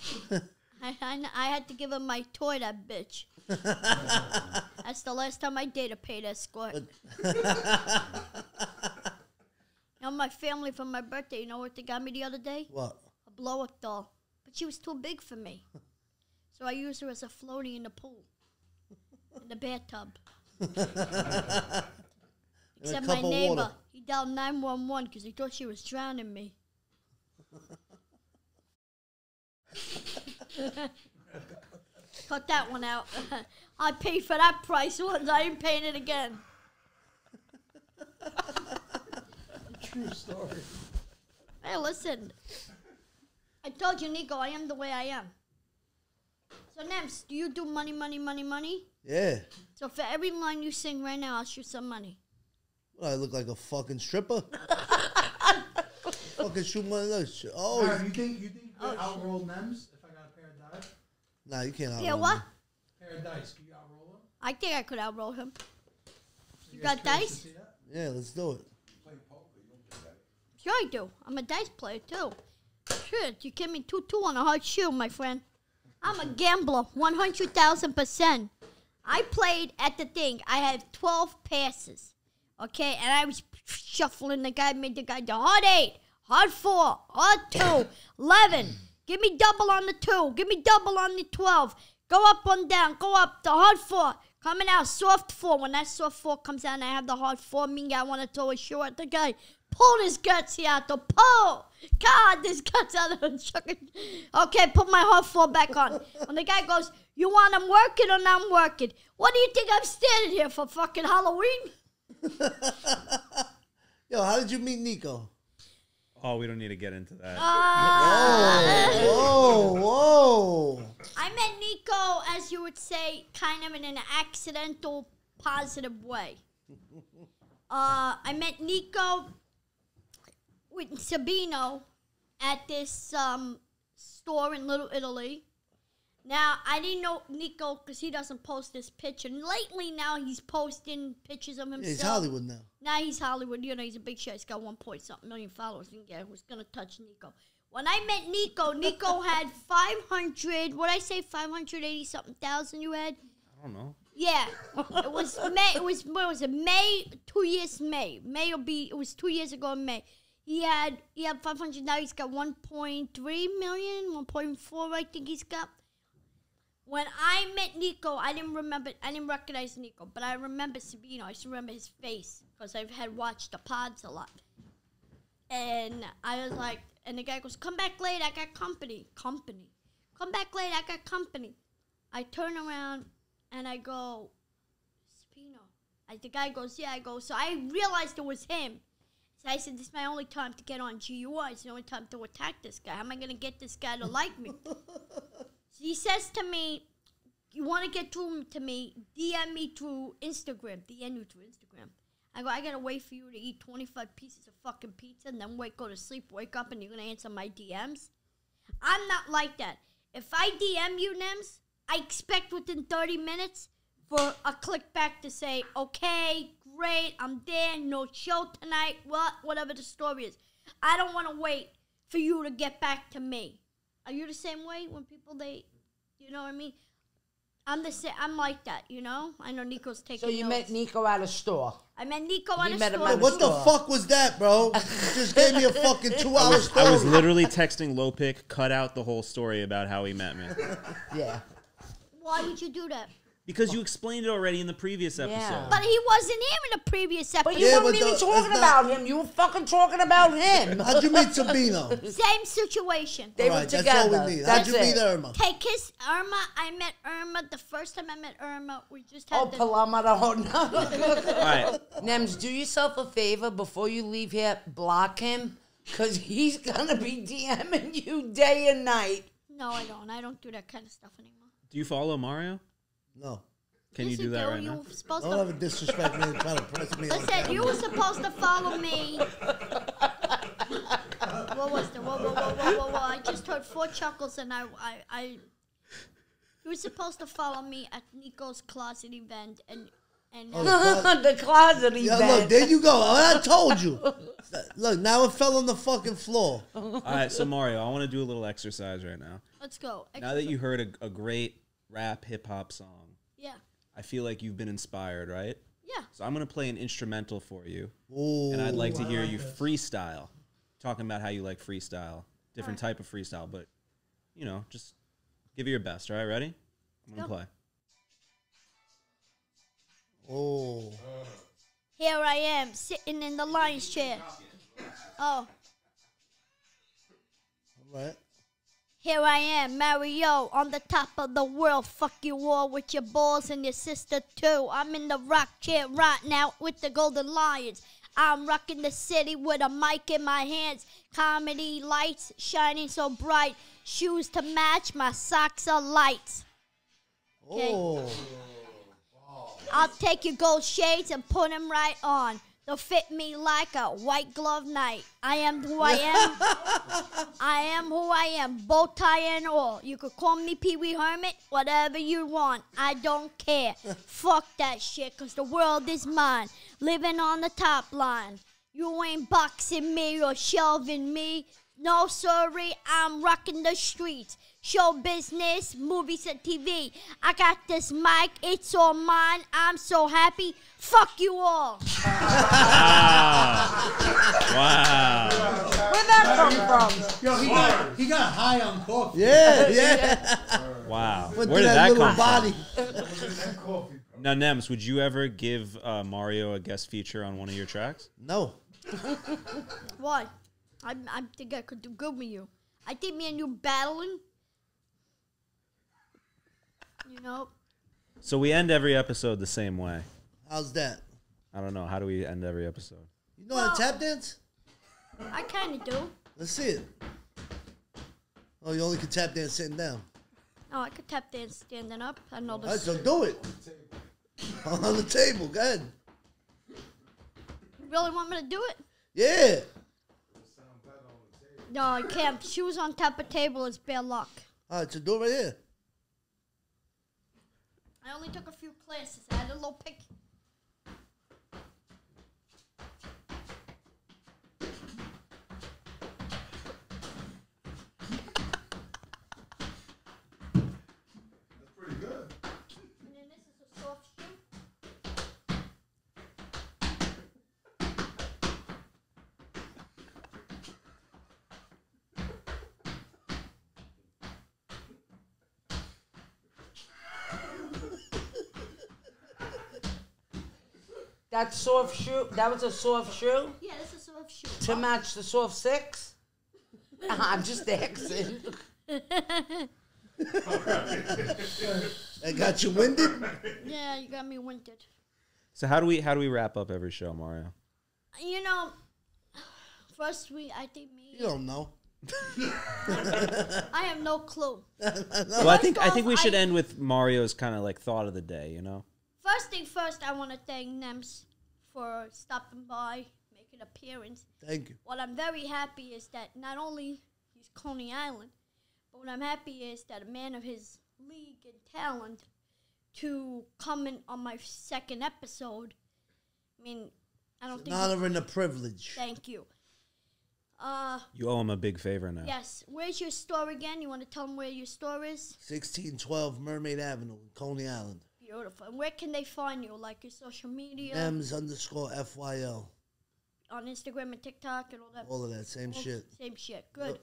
Speaker 2: I, I, I had to give her my toy, that bitch. That's the last time I dated a paid escort. now my family for my birthday, you know what they got me the other day?
Speaker 4: What?
Speaker 2: a blow up doll, but she was too big for me. So I used her as a floaty in the pool, in the bathtub. Except my neighbor, he dialed 911 because he thought she was drowning me. Cut that one out. I paid for that price once. I ain't paying it again.
Speaker 6: True story.
Speaker 2: Hey, listen. I told you, Nico, I am the way I am. So, Nems, do you do money, money, money, money?
Speaker 4: Yeah.
Speaker 2: So, for every line you sing right now, I'll shoot some money.
Speaker 4: What, I look like a fucking stripper? fucking shoot my legs. Oh,
Speaker 6: Aaron, you think you think you
Speaker 2: Oh,
Speaker 6: could outroll Nems if I got a pair of dice?
Speaker 4: nah, you can't.
Speaker 2: outroll.
Speaker 4: Yeah,
Speaker 2: what?
Speaker 4: me.
Speaker 6: Pair of dice, can you outroll them?
Speaker 2: I think I could outroll him. You
Speaker 6: guys
Speaker 2: got dice?
Speaker 6: to see that?
Speaker 4: Yeah, let's do it.
Speaker 2: Sure, I do. I'm a dice player, too. Sure, you give me 2 2 on a hard shoe, my friend. I'm a gambler, 100,000%. I played at the thing. I had 12 passes. Okay, and I was shuffling the guy, made the guy the hard 8, hard 4, hard 2, 11. Give me double on the 2. Give me double on the 12. Go up and down. Go up. The hard 4. Coming out. Soft 4. When that soft 4 comes out and I have the hard 4, mean I want to throw a shoe at the guy. Pull his gutsy out the pull. God, this guts out of the chucking. Okay, put my hard 4 back on. And the guy goes, You want him working or not working? What do you think I'm standing here for? Fucking Halloween?
Speaker 4: Yo, how did you meet Nico?
Speaker 1: Oh, we don't need to get into that.
Speaker 2: Uh,
Speaker 4: Whoa, whoa.
Speaker 2: I met Nico, as you would say, kind of in an accidental, positive way. Uh, I met Nico with Sabino at this um, store in Little Italy. Now, I didn't know Nico because he doesn't post this picture. And lately, now he's posting pictures of
Speaker 4: Yeah,
Speaker 2: himself.
Speaker 4: he's Hollywood now.
Speaker 2: Now he's Hollywood. You know, he's a big shot. He's got one point something million followers. And yeah, who's gonna touch Nico? When I met Nico, Nico had five hundred. What I say, five hundred eighty something thousand. You had.
Speaker 1: I don't know.
Speaker 2: Yeah, it was May. It was what was it? May two years. May. May will be. It was two years ago in May. He had he had five hundred. Now he's got 1.3 million, 1.4 I think he's got. When I met Nico, I didn't remember. I didn't recognize Nico, but I remember Sabino. I just remember his face because I've had watched the pods a lot. And I was like, and the guy goes, "Come back late. I got company. Company. Come back late. I got company." I turn around and I go, "Sabino." I, the guy goes, yeah. I go, so I realized it was him. So I said, this is my only time to get on GUI. It's the only time to attack this guy. How am I going to get this guy to like me? so he says to me, you want to get through to me, DM me through Instagram. DM you through Instagram. I go, I got to wait for you to eat 25 pieces of fucking pizza and then wake, go to sleep, wake up, and you're going to answer my DMs? I'm not like that. If I DM you, Nems, I expect within 30 minutes for a click back to say, okay, great, I'm there, no show tonight, what, whatever the story is. I don't want to wait for you to get back to me. Are you the same way when people they, you know what I mean? I'm the same. I'm like that, you know. I know Nico's taking.
Speaker 3: So you
Speaker 2: notes.
Speaker 3: met Nico at a store.
Speaker 2: I met Nico on
Speaker 3: You
Speaker 2: a
Speaker 3: met him
Speaker 2: store.
Speaker 3: at a
Speaker 4: What the fuck was that, bro? You just gave me a fucking two hour story.
Speaker 1: I was literally texting Lopic, cut out the whole story about how he met me.
Speaker 3: Yeah.
Speaker 2: Why would you do that?
Speaker 1: Because you explained it already in the previous episode.
Speaker 3: Yeah.
Speaker 2: But he wasn't here in the previous episode.
Speaker 3: But you
Speaker 4: Yeah,
Speaker 3: weren't
Speaker 4: but
Speaker 3: even
Speaker 4: the-
Speaker 3: talking
Speaker 4: it's not-
Speaker 3: about him. You were fucking talking about him.
Speaker 4: How'd you meet Sabino?
Speaker 2: Same situation.
Speaker 3: They
Speaker 4: All
Speaker 3: were
Speaker 4: right,
Speaker 3: together.
Speaker 4: that's all we need. How'd
Speaker 3: That's
Speaker 4: you
Speaker 3: it.
Speaker 4: meet Irma?
Speaker 2: Take his Irma. I met Irma the first time I met Irma. We just had
Speaker 3: Oh,
Speaker 2: the,
Speaker 3: Paloma, oh, no.
Speaker 1: All right.
Speaker 3: Nems, do yourself a favor before you leave here. Block him, cause he's gonna be DMing you day and night.
Speaker 2: No, I don't. I don't do that kind of stuff anymore.
Speaker 1: Do you follow Mario?
Speaker 4: No.
Speaker 1: Can
Speaker 2: Yes,
Speaker 1: you do that right
Speaker 2: you
Speaker 1: now?
Speaker 2: were supposed
Speaker 4: Don't
Speaker 2: to.
Speaker 4: ever disrespect me and try to press me on
Speaker 2: Listen,
Speaker 4: camera.
Speaker 2: you were supposed to follow me. what was the? Whoa, whoa, whoa, whoa, whoa, whoa! I just heard four chuckles, and I, I, I. You were supposed to follow me at Nico's closet event, and and.
Speaker 4: Oh, the fuck?
Speaker 3: the closet
Speaker 4: Yeah,
Speaker 3: event.
Speaker 4: look, there you go. I told you. Look, now it fell on the fucking floor.
Speaker 1: All right, so Mario, I want to do a little exercise right now.
Speaker 2: Let's go.
Speaker 1: Now that you heard a, a great rap hip hop song,
Speaker 2: Yeah.
Speaker 1: I feel like you've been inspired, right?
Speaker 2: Yeah.
Speaker 1: So I'm gonna play an instrumental for you,
Speaker 4: Ooh.
Speaker 1: and I'd like to hear you freestyle, talking about how you like freestyle, different type of freestyle, but you know, just give it your best. All right, ready? I'm gonna
Speaker 2: Go.
Speaker 1: play.
Speaker 4: Oh.
Speaker 2: Here I am, sitting in the lion's chair. Oh.
Speaker 4: All right.
Speaker 2: Here I am, Mario, on the top of the world. Fuck you all with your balls and your sister too. I'm in the rock chair right now with the Golden Lions. I'm rocking the city with a mic in my hands. Comedy lights shining so bright. Shoes to match, my socks are lights. Okay.
Speaker 4: Oh.
Speaker 2: I'll take your gold shades and put them right on. They'll fit me like a white glove knight. I am who I am. I am who I am, bow tie and all. You could call me Pee Wee Hermit, whatever you want. I don't care. Fuck that shit, cause the world is mine. Living on the top line. You ain't boxing me or shelving me. No, sorry, I'm rocking the streets. Show business, movies, and TV. I got this mic, it's all mine. I'm so happy. Fuck you all.
Speaker 1: Wow. wow.
Speaker 3: Where'd that come from?
Speaker 6: Yo, he got he got high on coffee.
Speaker 4: Yeah, yeah.
Speaker 1: Wow.
Speaker 4: Went
Speaker 1: Where did
Speaker 4: that
Speaker 1: that
Speaker 4: little
Speaker 1: come
Speaker 4: body.
Speaker 1: from? Now, Nems, would you ever give uh, Mario a guest feature on one of your tracks?
Speaker 4: No.
Speaker 2: Why? I, I think I could do good with you. I think me and you battling. You know,
Speaker 1: So we end every episode the same way.
Speaker 4: How's that?
Speaker 1: I don't know. How do we end every episode?
Speaker 4: You know how to tap dance?
Speaker 2: I kind of do.
Speaker 4: Let's see it. Oh, you only can tap dance sitting down.
Speaker 2: Oh, I could tap dance standing up. I know
Speaker 4: All right,
Speaker 2: this.
Speaker 4: so do it. On the table. Go ahead.
Speaker 2: You really want me to do it?
Speaker 4: Yeah.
Speaker 2: No, I can't. Shoes on top of table is bad luck.
Speaker 4: All right, so do it right here.
Speaker 2: I only took a few classes. I had a little pick.
Speaker 3: That soft shoe. That was a soft shoe
Speaker 2: Yeah, that's a soft shoe.
Speaker 3: to match the soft six. I'm just asking.
Speaker 4: I got you winded.
Speaker 2: Yeah, you got me winded.
Speaker 1: So how do we how do we wrap up every show, Mario?
Speaker 2: You know, first we, I think me,
Speaker 4: You don't know.
Speaker 2: I have no clue.
Speaker 1: Well, I think I think we should
Speaker 2: I-
Speaker 1: end with Mario's kind of like thought of the day. You know.
Speaker 2: First thing first, I want to thank Nems for stopping by, making an appearance.
Speaker 4: Thank you.
Speaker 2: What I'm very happy is that not only he's Coney Island, but what I'm happy is that a man of his league and talent to comment on my second episode. I mean, I don't
Speaker 4: An
Speaker 2: think.
Speaker 4: honor and a privilege.
Speaker 2: Thank you. Uh,
Speaker 1: You owe him a big favor now.
Speaker 2: yes. Where's your store again? You want to tell him where your store is?
Speaker 4: 1612 Mermaid Avenue, Coney Island.
Speaker 2: Beautiful. And where can they find you? Like your social media,
Speaker 4: Nems underscore FYL.
Speaker 2: on Instagram and TikTok and all that.
Speaker 4: All of that, same
Speaker 2: All-
Speaker 4: shit.
Speaker 2: Same shit. Good.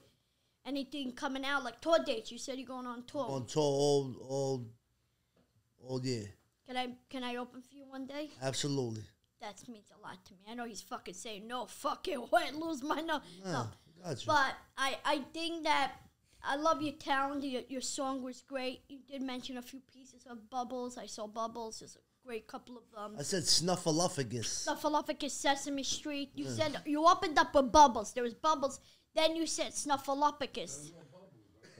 Speaker 2: Anything coming out like tour dates? You said you're going on tour.
Speaker 4: On tour all, all, all year.
Speaker 2: Can I can I open for you one day?
Speaker 4: Absolutely.
Speaker 2: That means a lot to me. I know he's fucking saying no fucking way, lose my no. no.
Speaker 4: No, gotcha.
Speaker 2: But I I think that I love your talent. Your, your song was great. You did mention a few pieces of Bubbles. I saw Bubbles. There's a great couple of um.
Speaker 4: I said snuffleupagus.
Speaker 2: Snuffleupagus Sesame Street. You said you opened up with Bubbles. There was Bubbles. Then you said Snuffleupagus.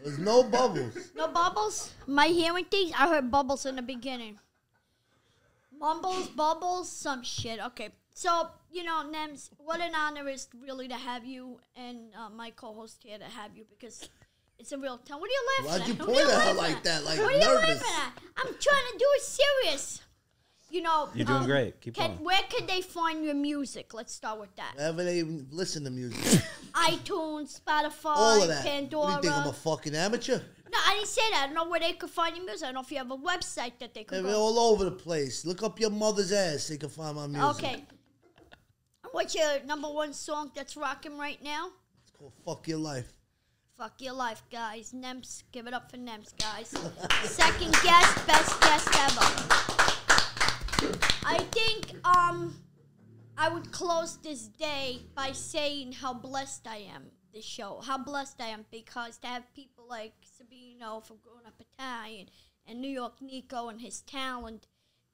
Speaker 4: There's no bubbles.
Speaker 2: No bubbles? My hearing things? I heard bubbles in the beginning. Mumbles, bubbles, some shit. Okay. So, you know, Nems, what an honor is really to have you and uh, my co host here to have you because it's a real time. What are you laughing
Speaker 4: Why'd you
Speaker 2: at?
Speaker 4: point
Speaker 2: What are
Speaker 4: at her like
Speaker 2: at?
Speaker 4: that, like
Speaker 2: what are you
Speaker 4: nervous?
Speaker 2: laughing at? I'm trying to do it serious. You know,
Speaker 1: You're doing
Speaker 2: um,
Speaker 1: great. Keep
Speaker 2: can,
Speaker 1: going.
Speaker 2: Where can they find your music? Let's start with that.
Speaker 4: Whenever they listen to music.
Speaker 2: iTunes, Spotify,
Speaker 4: All of that.
Speaker 2: Pandora.
Speaker 4: What do you think, I'm a fucking amateur?
Speaker 2: no, I didn't say that. I don't know where they could find your music. I don't know if you have a website that they could
Speaker 4: They're
Speaker 2: go.
Speaker 4: all over the place. Look up your mother's ass They can find my music.
Speaker 2: Okay. What's your number one song that's rocking right now?
Speaker 4: It's called Fuck Your Life.
Speaker 2: Fuck your life, guys. Nems, give it up for Nems, guys. Second guest, best guest ever. I think um, I would close this day by saying how blessed I am. This show, how blessed I am because to have people like Sabino from Growing Up Italian and New York Nico and his talent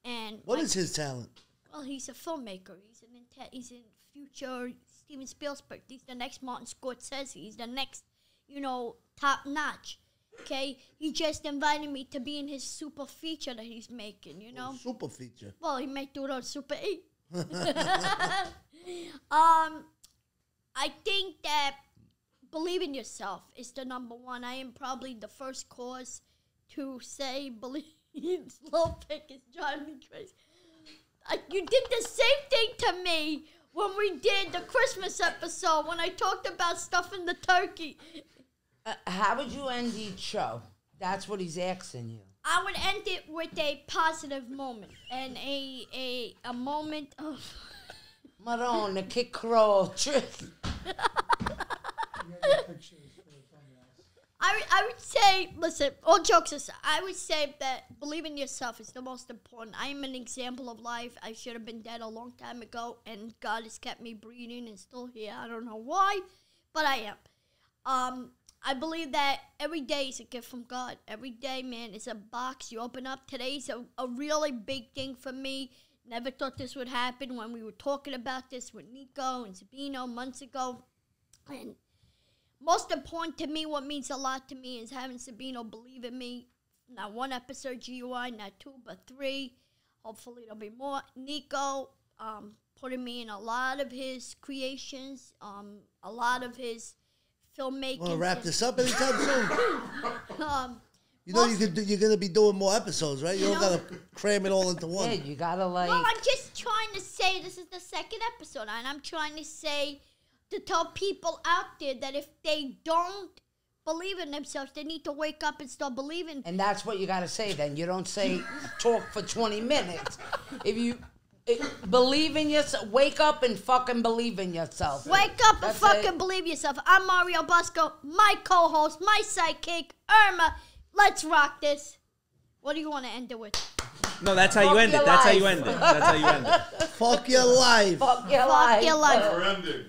Speaker 2: and
Speaker 4: What
Speaker 2: my-
Speaker 4: is his talent?
Speaker 2: Well, he's a filmmaker. He's an he's in future Steven Spielberg. He's the next Martin Scorsese. He's the next, you know, top notch. Okay, he just invited me to be in his super feature that he's making. You know,
Speaker 4: Super feature.
Speaker 2: well, he might do it on Super Eight. um, I think that believe in yourself is the number one. I am probably the first cause to say believe. Slow pick is driving me crazy. I, you did the same thing to me when we did the Christmas episode when I talked about stuffing the turkey.
Speaker 3: Uh, how would you end each show? That's what he's asking you.
Speaker 2: I would end it with a positive moment and a a, a moment of
Speaker 3: Marone, kick crow, trick.
Speaker 2: I, would- I would say, listen, all jokes aside, I would say that believing in yourself is the most important. I am an example of life. I should have been dead a long time ago, and God has kept me breathing and still here. I don't know why, but I am. Um, I believe that every day is a gift from God. Every day, man, is a box you open up. Today's a, a really big thing for me. Never thought this would happen when we were talking about this with Nico and Sabino months ago. And most important to me, what means a lot to me is having Sabino believe in me. Not one episode GUI, not two, but three. Hopefully, there'll be more. Nico um, putting me in a lot of his creations, um, a lot of his filmmaking.
Speaker 4: Want to wrap this up anytime soon?
Speaker 2: Um,
Speaker 4: You know you could do, you're gonna be doing more episodes, right? You don't
Speaker 2: No.
Speaker 4: gotta cram it all into one.
Speaker 3: Yeah, you gotta like.
Speaker 2: well, I'm just trying to say this is the second episode, and I'm trying to say to tell people out there that if they don't believe in themselves, they need to wake up and start believing.
Speaker 3: And that's what you gotta say then. You don't say talk for 20 minutes. If you believe in yourself, wake up and fucking believe in yourself.
Speaker 2: Wake up and fucking
Speaker 3: it.
Speaker 2: believe yourself. I'm Mario Bosco, my co-host, my sidekick, Irma. Let's rock this. What do you want to end it with?
Speaker 1: No, that's how you end it.
Speaker 3: your
Speaker 1: That's how you end it. That's how you end it.
Speaker 4: Fuck your life.
Speaker 3: Fuck your life.
Speaker 2: Fuck
Speaker 3: life.
Speaker 2: your life.
Speaker 7: Never ending.